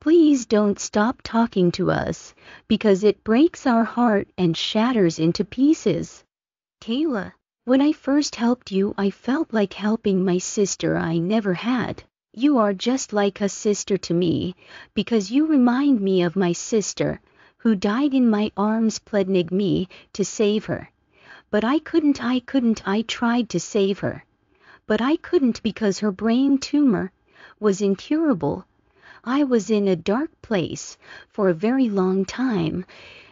Please don't stop talking to us, because it breaks our heart and shatters into pieces. Kayla, when I first helped you, I felt like helping my sister I never had. You are just like a sister to me, because you remind me of my sister, who died in my arms pleading me to save her. But I couldn't, I couldn't, I tried to save her. But I couldn't because her brain tumor was incurable I was in a dark place for a very long time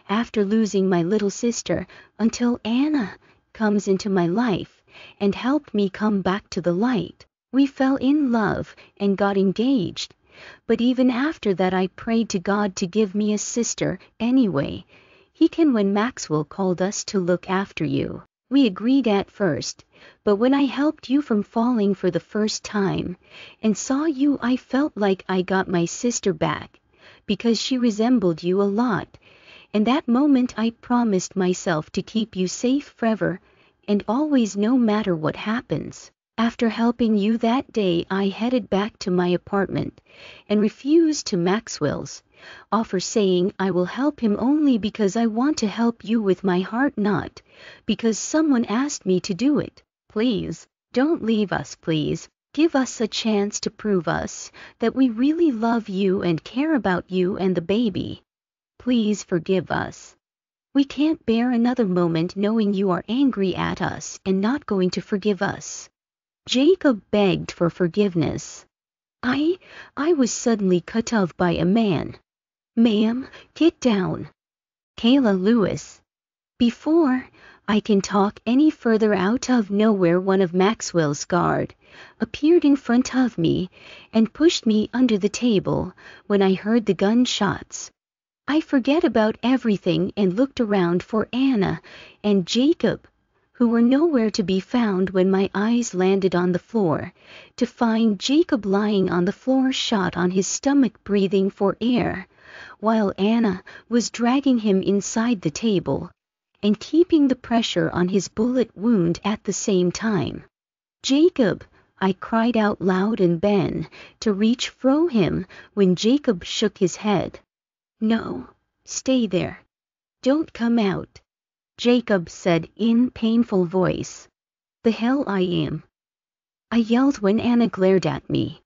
after losing my little sister until Anna comes into my life and helped me come back to the light. We fell in love and got engaged. But even after that I prayed to God to give me a sister anyway. He can when Maxwell called us to look after you. We agreed at first, but when I helped you from falling for the first time, and saw you I felt like I got my sister back, because she resembled you a lot, and that moment I promised myself to keep you safe forever, and always no matter what happens. After helping you that day I headed back to my apartment, and refused to Maxwell's offer saying I will help him only because I want to help you with my heart not because someone asked me to do it. Please, don't leave us please. Give us a chance to prove us that we really love you and care about you and the baby. Please forgive us. We can't bear another moment knowing you are angry at us and not going to forgive us. Jacob begged for forgiveness. I, I was suddenly cut off by a man. Ma'am, get down. Kayla Lewis. Before I can talk any further out of nowhere one of Maxwell's guard appeared in front of me and pushed me under the table when I heard the gunshots. I forget about everything and looked around for Anna and Jacob, who were nowhere to be found when my eyes landed on the floor, to find Jacob lying on the floor shot on his stomach breathing for air while Anna was dragging him inside the table and keeping the pressure on his bullet wound at the same time. Jacob, I cried out loud and Ben to reach for him when Jacob shook his head. No, stay there. Don't come out, Jacob said in painful voice. the hell I am? I yelled when Anna glared at me.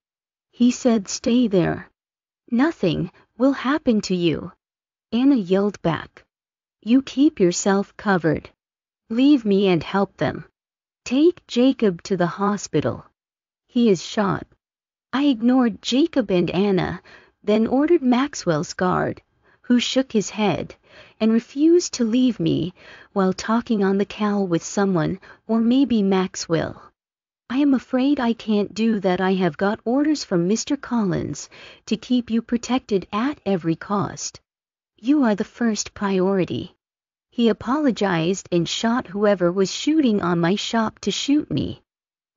He said stay there. Nothing will happen to you. Anna yelled back. You keep yourself covered. Leave me and help them. Take Jacob to the hospital. He is shot. I ignored Jacob and Anna, then ordered Maxwell's guard, who shook his head and refused to leave me while talking on the cal with someone, or maybe Maxwell. I am afraid I can't do that. I have got orders from Mr. Collins to keep you protected at every cost. You are the first priority. He apologized and shot whoever was shooting on my shop to shoot me.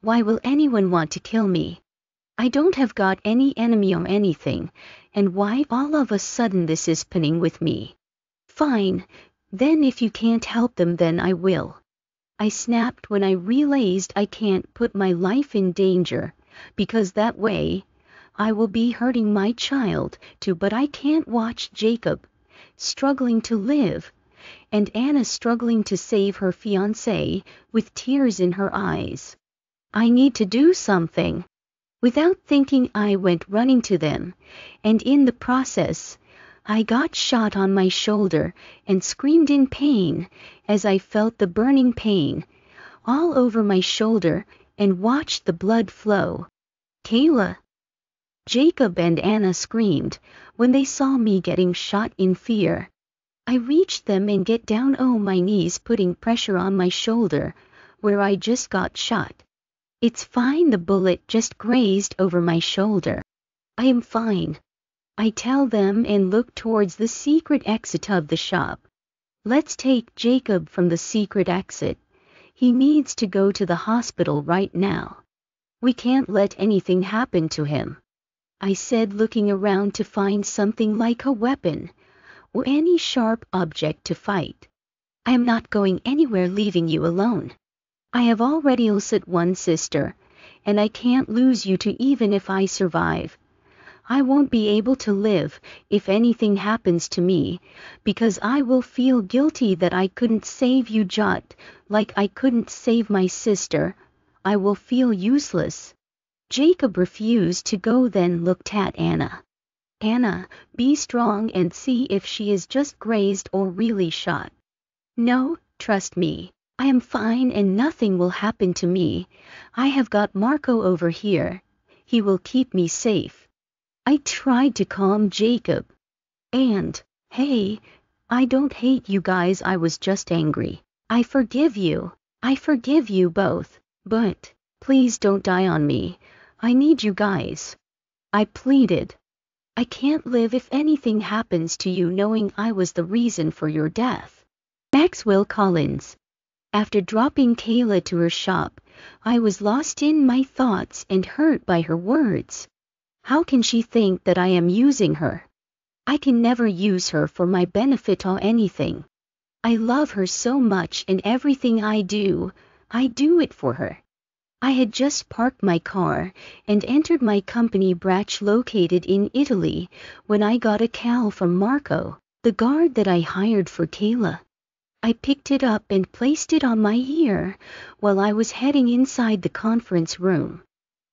Why will anyone want to kill me? I don't have got any enemy or anything, and why all of a sudden this is pinning with me? Fine, then if you can't help them then I will. I snapped when I realized I can't put my life in danger, because that way I will be hurting my child too but I can't watch Jacob struggling to live and Anna struggling to save her fiancé with tears in her eyes. I need to do something. Without thinking I went running to them, and in the process, I got shot on my shoulder and screamed in pain as I felt the burning pain all over my shoulder and watched the blood flow. Kayla! Jacob and Anna screamed when they saw me getting shot in fear. I reached them and get down on my knees putting pressure on my shoulder where I just got shot. It's fine the bullet just grazed over my shoulder. I am fine. I tell them and look towards the secret exit of the shop. Let's take Jacob from the secret exit. He needs to go to the hospital right now. We can't let anything happen to him. I said looking around to find something like a weapon or any sharp object to fight. I am not going anywhere leaving you alone. I have already lost one sister, and I can't lose you too even if I survive. I won't be able to live if anything happens to me, because I will feel guilty that I couldn't save you Jot, like I couldn't save my sister. I will feel useless. Jacob refused to go then looked at Anna. Anna, be strong and see if she is just grazed or really shot. No, trust me. I am fine and nothing will happen to me. I have got Marco over here. He will keep me safe. I tried to calm Jacob. And, hey, I don't hate you guys. I was just angry. I forgive you. I forgive you both. But, please don't die on me. I need you guys. I pleaded. I can't live if anything happens to you knowing I was the reason for your death. Maxwell Collins after dropping Kayla to her shop, I was lost in my thoughts and hurt by her words. How can she think that I am using her? I can never use her for my benefit or anything. I love her so much and everything I do, I do it for her. I had just parked my car and entered my company branch located in Italy when I got a call from Marco, the guard that I hired for Kayla. I picked it up and placed it on my ear while I was heading inside the conference room.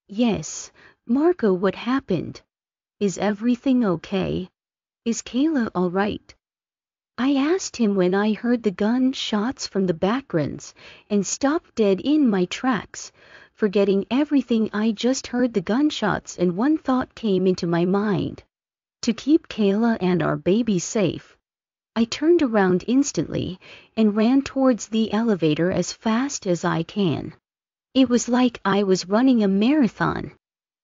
Yes, Marco, what happened? Is everything okay? Is Kayla all right? I asked him when I heard the gun shots from the backgrounds and stopped dead in my tracks, forgetting everything I just heard the gunshots and one thought came into my mind. To keep Kayla and our baby safe. I turned around instantly and ran towards the elevator as fast as I can. It was like I was running a marathon.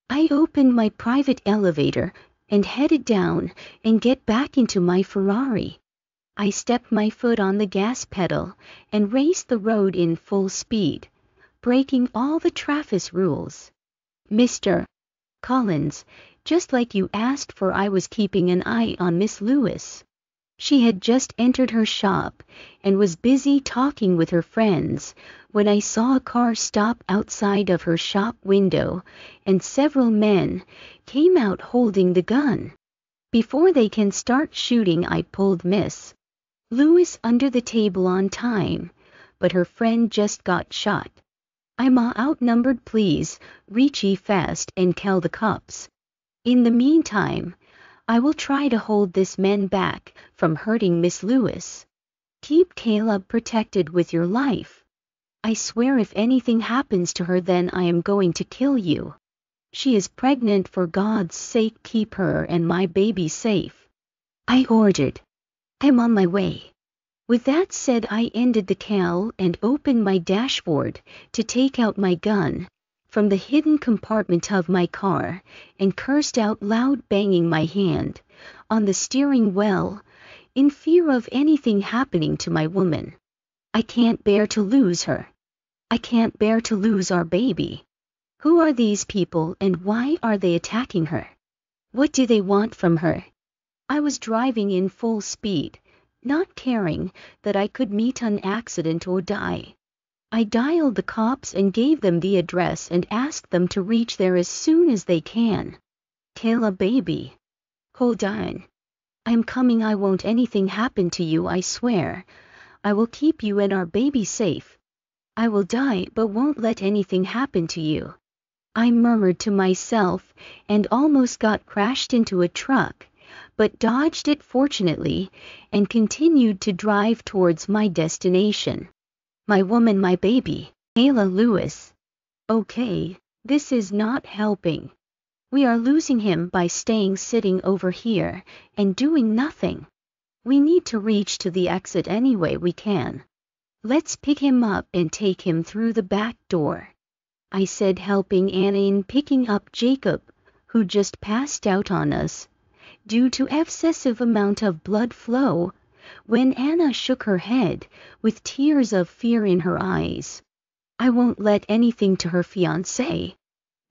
I opened my private elevator and headed down and get back into my Ferrari. I stepped my foot on the gas pedal and raced the road in full speed, breaking all the traffic rules. Mr. Collins, just like you asked for I was keeping an eye on Miss Lewis. She had just entered her shop and was busy talking with her friends when I saw a car stop outside of her shop window and several men came out holding the gun. Before they can start shooting I pulled Miss Lewis under the table on time, but her friend just got shot. I'm outnumbered please, reach ye fast and kill the cops. In the meantime, I will try to hold this man back from hurting Miss Lewis. Keep Kayla protected with your life. I swear if anything happens to her then I am going to kill you. She is pregnant for God's sake keep her and my baby safe. I ordered. I'm on my way. With that said I ended the call and opened my dashboard to take out my gun from the hidden compartment of my car and cursed out loud banging my hand on the steering wheel in fear of anything happening to my woman. I can't bear to lose her. I can't bear to lose our baby. Who are these people and why are they attacking her? What do they want from her? I was driving in full speed not caring that I could meet an accident or die. I dialed the cops and gave them the address and asked them to reach there as soon as they can. Kayla baby. Hold on. I'm coming I won't anything happen to you I swear. I will keep you and our baby safe. I will die but won't let anything happen to you. I murmured to myself and almost got crashed into a truck but dodged it fortunately and continued to drive towards my destination. My woman, my baby, Kayla Lewis. Okay, this is not helping. We are losing him by staying sitting over here and doing nothing. We need to reach to the exit any way we can. Let's pick him up and take him through the back door. I said helping Anna in picking up Jacob, who just passed out on us due to excessive amount of blood flow, when Anna shook her head with tears of fear in her eyes. I won't let anything to her fiancé.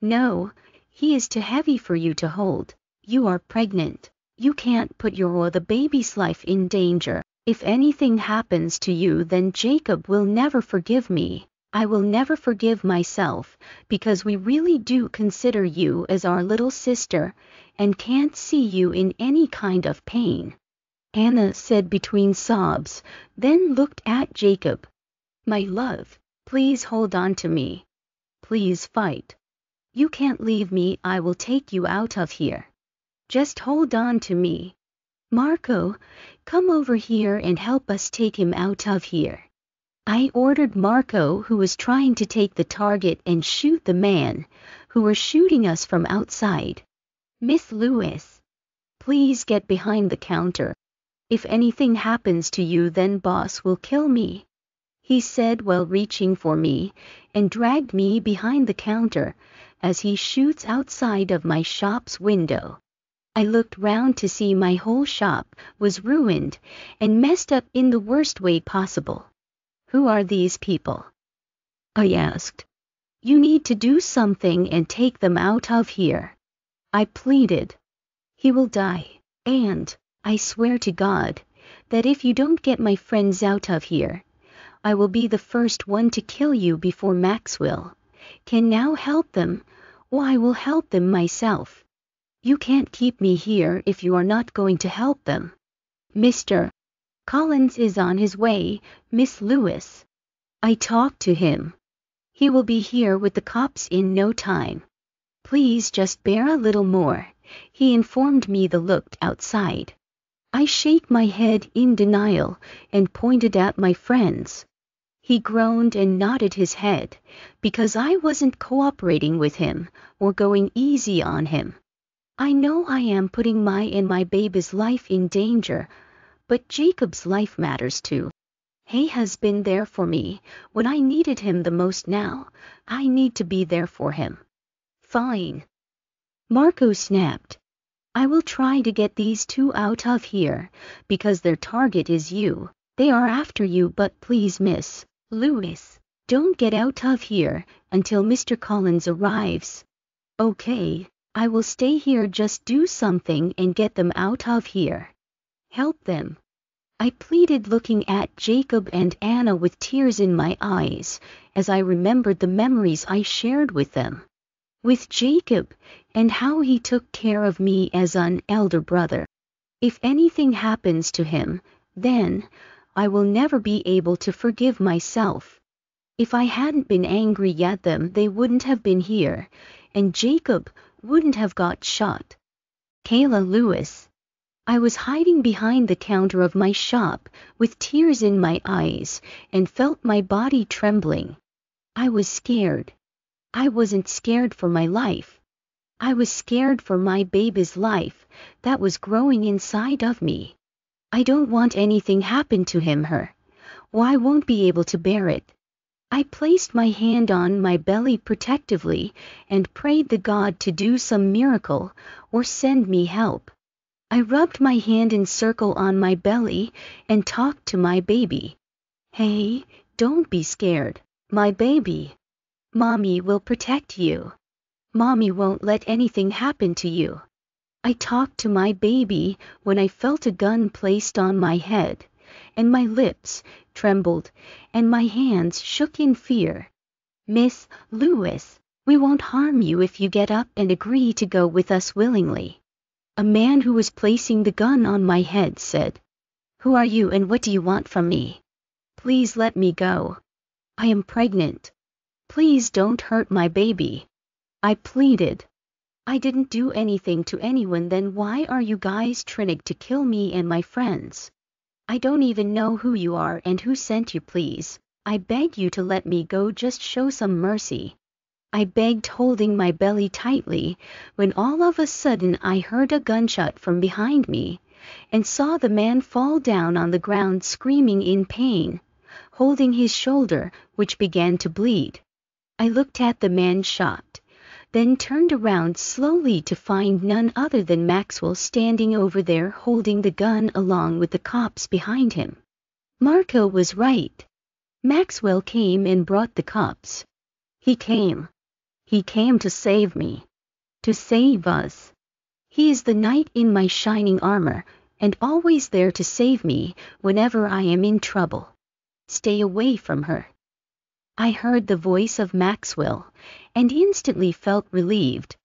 No, he is too heavy for you to hold. You are pregnant. You can't put your or the baby's life in danger. If anything happens to you then Jacob will never forgive me. I will never forgive myself, because we really do consider you as our little sister, and can't see you in any kind of pain. Anna said between sobs, then looked at Jacob. My love, please hold on to me. Please fight. You can't leave me, I will take you out of here. Just hold on to me. Marco, come over here and help us take him out of here. I ordered Marco, who was trying to take the target and shoot the man, who were shooting us from outside. Miss Lewis, please get behind the counter. If anything happens to you then boss will kill me. He said while reaching for me and dragged me behind the counter as he shoots outside of my shop's window. I looked round to see my whole shop was ruined and messed up in the worst way possible. Who are these people? I asked. You need to do something and take them out of here. I pleaded. He will die, and, I swear to God, that if you don't get my friends out of here, I will be the first one to kill you before Maxwell can now help them, or I will help them myself. You can't keep me here if you are not going to help them. Mr. Collins is on his way, Miss Lewis. I talked to him. He will be here with the cops in no time. Please just bear a little more, he informed me the looked outside. I shake my head in denial and pointed at my friends. He groaned and nodded his head because I wasn't cooperating with him or going easy on him. I know I am putting my and my baby's life in danger, but Jacob's life matters too. He has been there for me when I needed him the most now. I need to be there for him. Fine. Marco snapped. I will try to get these two out of here, because their target is you. They are after you but please Miss Lewis, don't get out of here until Mr. Collins arrives. Okay, I will stay here just do something and get them out of here. Help them. I pleaded looking at Jacob and Anna with tears in my eyes as I remembered the memories I shared with them with Jacob, and how he took care of me as an elder brother. If anything happens to him, then I will never be able to forgive myself. If I hadn't been angry at them, they wouldn't have been here, and Jacob wouldn't have got shot. Kayla Lewis. I was hiding behind the counter of my shop with tears in my eyes and felt my body trembling. I was scared. I wasn't scared for my life. I was scared for my baby's life that was growing inside of me. I don't want anything happen to him her. Or I won't be able to bear it. I placed my hand on my belly protectively and prayed the God to do some miracle or send me help. I rubbed my hand in circle on my belly and talked to my baby. Hey, don't be scared, my baby. Mommy will protect you. Mommy won't let anything happen to you. I talked to my baby when I felt a gun placed on my head, and my lips trembled and my hands shook in fear. Miss Lewis, we won't harm you if you get up and agree to go with us willingly. A man who was placing the gun on my head said, Who are you and what do you want from me? Please let me go. I am pregnant. Please don't hurt my baby. I pleaded. I didn't do anything to anyone then why are you guys trying to kill me and my friends? I don't even know who you are and who sent you please. I beg you to let me go just show some mercy. I begged holding my belly tightly, when all of a sudden I heard a gunshot from behind me, and saw the man fall down on the ground screaming in pain, holding his shoulder, which began to bleed. I looked at the man shocked, then turned around slowly to find none other than Maxwell standing over there holding the gun along with the cops behind him. Marco was right. Maxwell came and brought the cops. He came. He came to save me, to save us. He is the knight in my shining armor, and always there to save me whenever I am in trouble. Stay away from her. I heard the voice of Maxwell, and instantly felt relieved.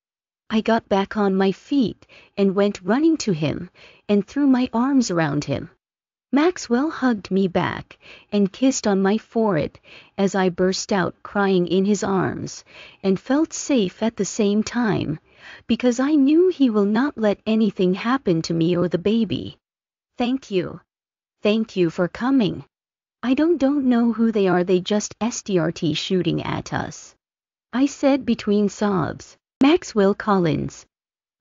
I got back on my feet and went running to him and threw my arms around him. Maxwell hugged me back and kissed on my forehead as I burst out crying in his arms, and felt safe at the same time, because I knew he will not let anything happen to me or the baby. Thank you. Thank you for coming. I don't don't know who they are they just SDRT shooting at us. I said between sobs. Maxwell Collins.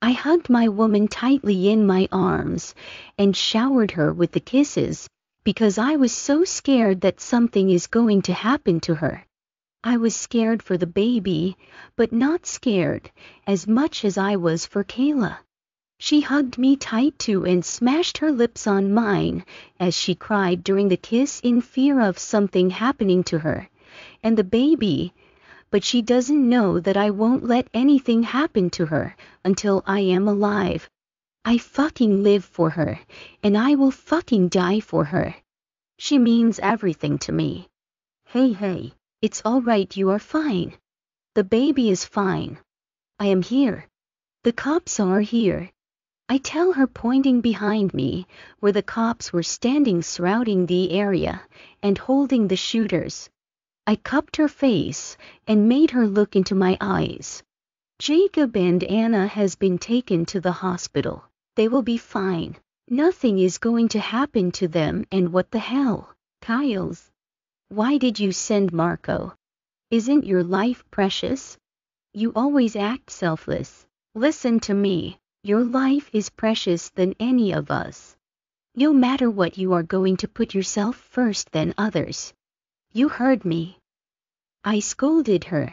I hugged my woman tightly in my arms and showered her with the kisses because I was so scared that something is going to happen to her. I was scared for the baby, but not scared as much as I was for Kayla. She hugged me tight too and smashed her lips on mine as she cried during the kiss in fear of something happening to her. And the baby, but she doesn't know that I won't let anything happen to her until I am alive. I fucking live for her, and I will fucking die for her. She means everything to me. Hey, hey, it's all right, you are fine. The baby is fine. I am here. The cops are here. I tell her pointing behind me, where the cops were standing surrounding the area and holding the shooters. I cupped her face and made her look into my eyes. Jacob and Anna has been taken to the hospital. They will be fine. Nothing is going to happen to them and what the hell? Kyles. Why did you send Marco? Isn't your life precious? You always act selfless. Listen to me. Your life is precious than any of us. No matter what you are going to put yourself first than others. You heard me. I scolded her.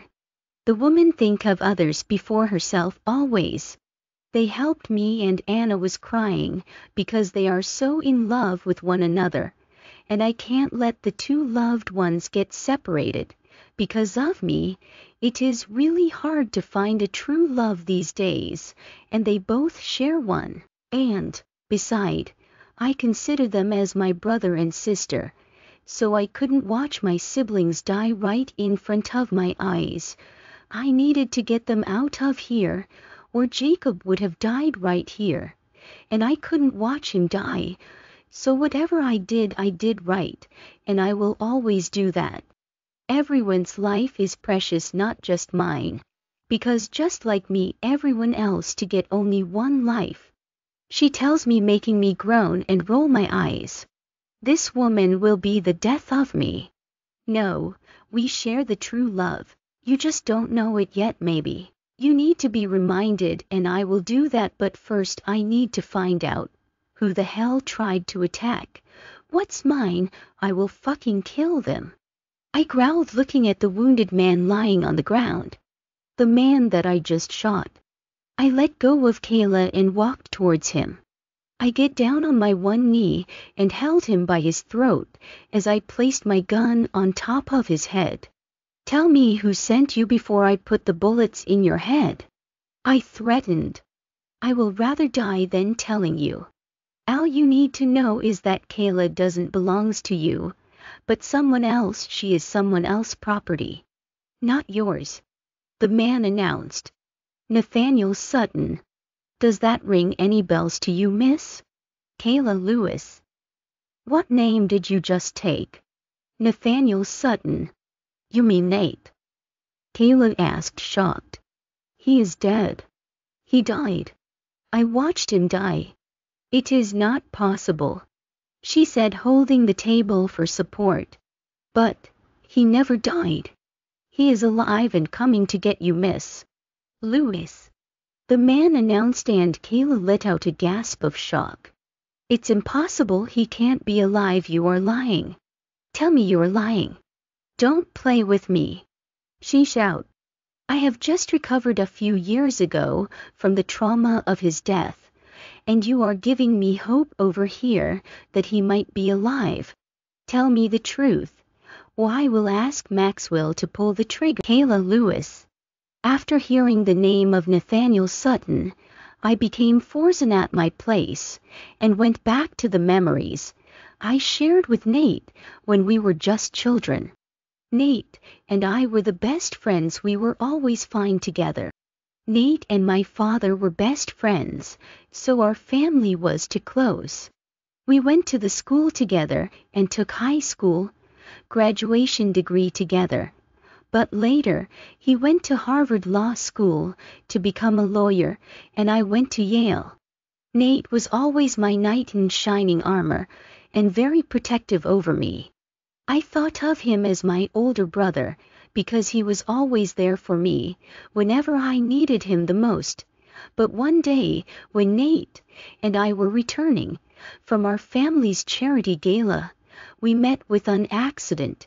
The woman think of others before herself always. They helped me and Anna was crying because they are so in love with one another, and I can't let the two loved ones get separated. Because of me, it is really hard to find a true love these days, and they both share one. And, beside, I consider them as my brother and sister, so I couldn't watch my siblings die right in front of my eyes. I needed to get them out of here, or Jacob would have died right here, and I couldn't watch him die. So whatever I did, I did right, and I will always do that. Everyone's life is precious, not just mine. Because just like me, everyone else to get only one life. She tells me, making me groan and roll my eyes. This woman will be the death of me. No, we share the true love. You just don't know it yet, maybe. You need to be reminded, and I will do that, but first I need to find out who the hell tried to attack. What's mine? I will fucking kill them. I growled, looking at the wounded man lying on the ground. The man that I just shot. I let go of Kayla and walked towards him. I get down on my one knee and held him by his throat as I placed my gun on top of his head. Tell me who sent you before I put the bullets in your head. I threatened. I will rather die than telling you. All you need to know is that Kayla doesn't belongs to you, but someone else. She is someone else property. Not yours. The man announced. Nathaniel Sutton. Does that ring any bells to you, miss? Kayla Lewis. What name did you just take? Nathaniel Sutton. You mean Nate? Kayla asked, shocked. He is dead. He died. I watched him die. It is not possible. She said, holding the table for support. But he never died. He is alive and coming to get you, miss. Lewis. The man announced and Kayla let out a gasp of shock. It's impossible he can't be alive you are lying. Tell me you're lying. Don't play with me. She shout. I have just recovered a few years ago from the trauma of his death, and you are giving me hope over here that he might be alive. Tell me the truth. Why will ask Maxwell to pull the trigger? Kayla Lewis. After hearing the name of Nathaniel Sutton, I became frozen at my place and went back to the memories I shared with Nate when we were just children. Nate and I were the best friends. We were always fine together. Nate and my father were best friends, so our family was too close. We went to the school together and took high school graduation degree together but later he went to Harvard Law School to become a lawyer, and I went to Yale. Nate was always my knight in shining armor and very protective over me. I thought of him as my older brother because he was always there for me whenever I needed him the most. But one day, when Nate and I were returning from our family's charity gala, we met with an accident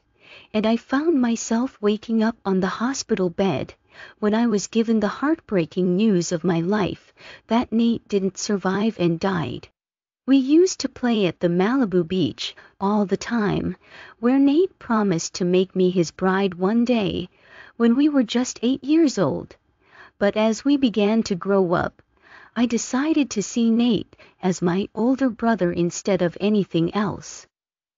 and I found myself waking up on the hospital bed when I was given the heartbreaking news of my life that Nate didn't survive and died. We used to play at the Malibu beach all the time, where Nate promised to make me his bride one day when we were just eight years old. But as we began to grow up, I decided to see Nate as my older brother instead of anything else.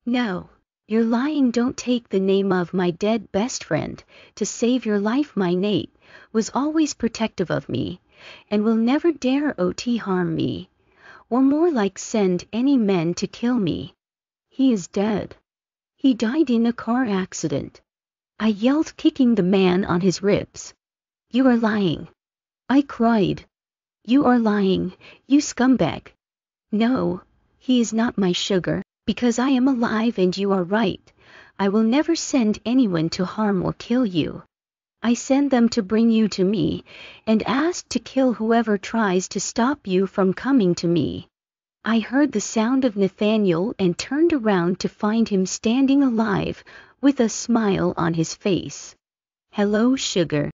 No, you're lying. Don't take the name of my dead best friend to save your life. My Nate was always protective of me and will never dare ot harm me, or more like send any men to kill me. He is dead. He died in a car accident. I yelled, kicking the man on his ribs. You are lying. I cried. You are lying, you scumbag. No, he is not my sugar because I am alive and you are right. I will never send anyone to harm or kill you. I send them to bring you to me and ask to kill whoever tries to stop you from coming to me. I heard the sound of Nathaniel and turned around to find him standing alive with a smile on his face. Hello, sugar.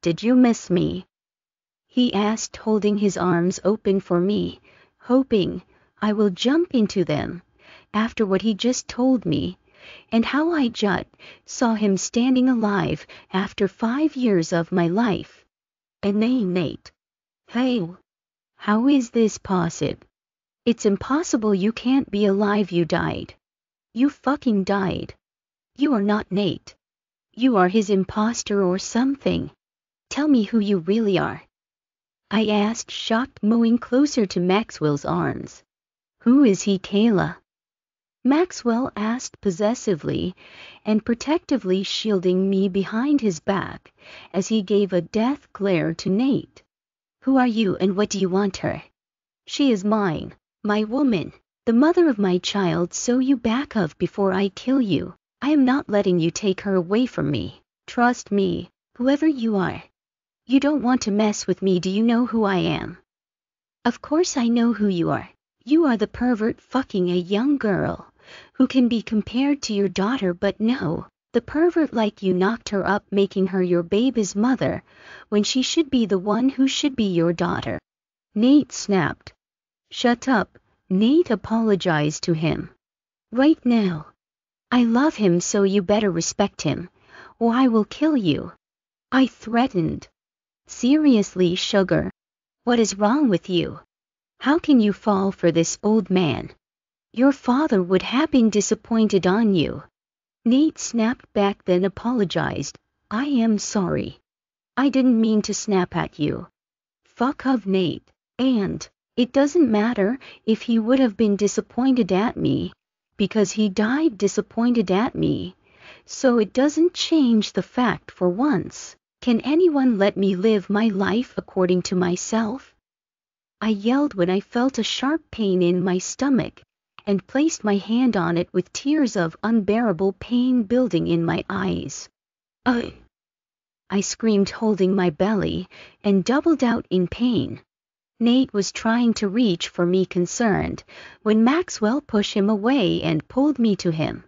Did you miss me? He asked, holding his arms open for me, hoping I will jump into them after what he just told me, and how I just saw him standing alive after five years of my life. And then Nate. Hey, how is this possible? It's impossible you can't be alive you died. You fucking died. You are not Nate. You are his impostor or something. Tell me who you really are. I asked, shocked, moving closer to Maxwell's arms. Who is he, Kayla? Maxwell asked possessively and protectively shielding me behind his back as he gave a death glare to Nate. Who are you and what do you want her? She is mine, my woman, the mother of my child so you back off before I kill you. I am not letting you take her away from me. Trust me, whoever you are. You don't want to mess with me do you know who I am? Of course I know who you are. You are the pervert fucking a young girl who can be compared to your daughter but no, the pervert like you knocked her up making her your baby's mother when she should be the one who should be your daughter. Nate snapped. Shut up, Nate apologized to him. Right now. I love him so you better respect him, or I will kill you. I threatened. Seriously, sugar. What is wrong with you? How can you fall for this old man? Your father would have been disappointed on you. Nate snapped back then apologized. I am sorry. I didn't mean to snap at you. Fuck of Nate. And, it doesn't matter if he would have been disappointed at me, because he died disappointed at me. So it doesn't change the fact for once. Can anyone let me live my life according to myself? I yelled when I felt a sharp pain in my stomach and placed my hand on it with tears of unbearable pain building in my eyes. Ugh! I screamed holding my belly and doubled out in pain. Nate was trying to reach for me concerned when Maxwell pushed him away and pulled me to him.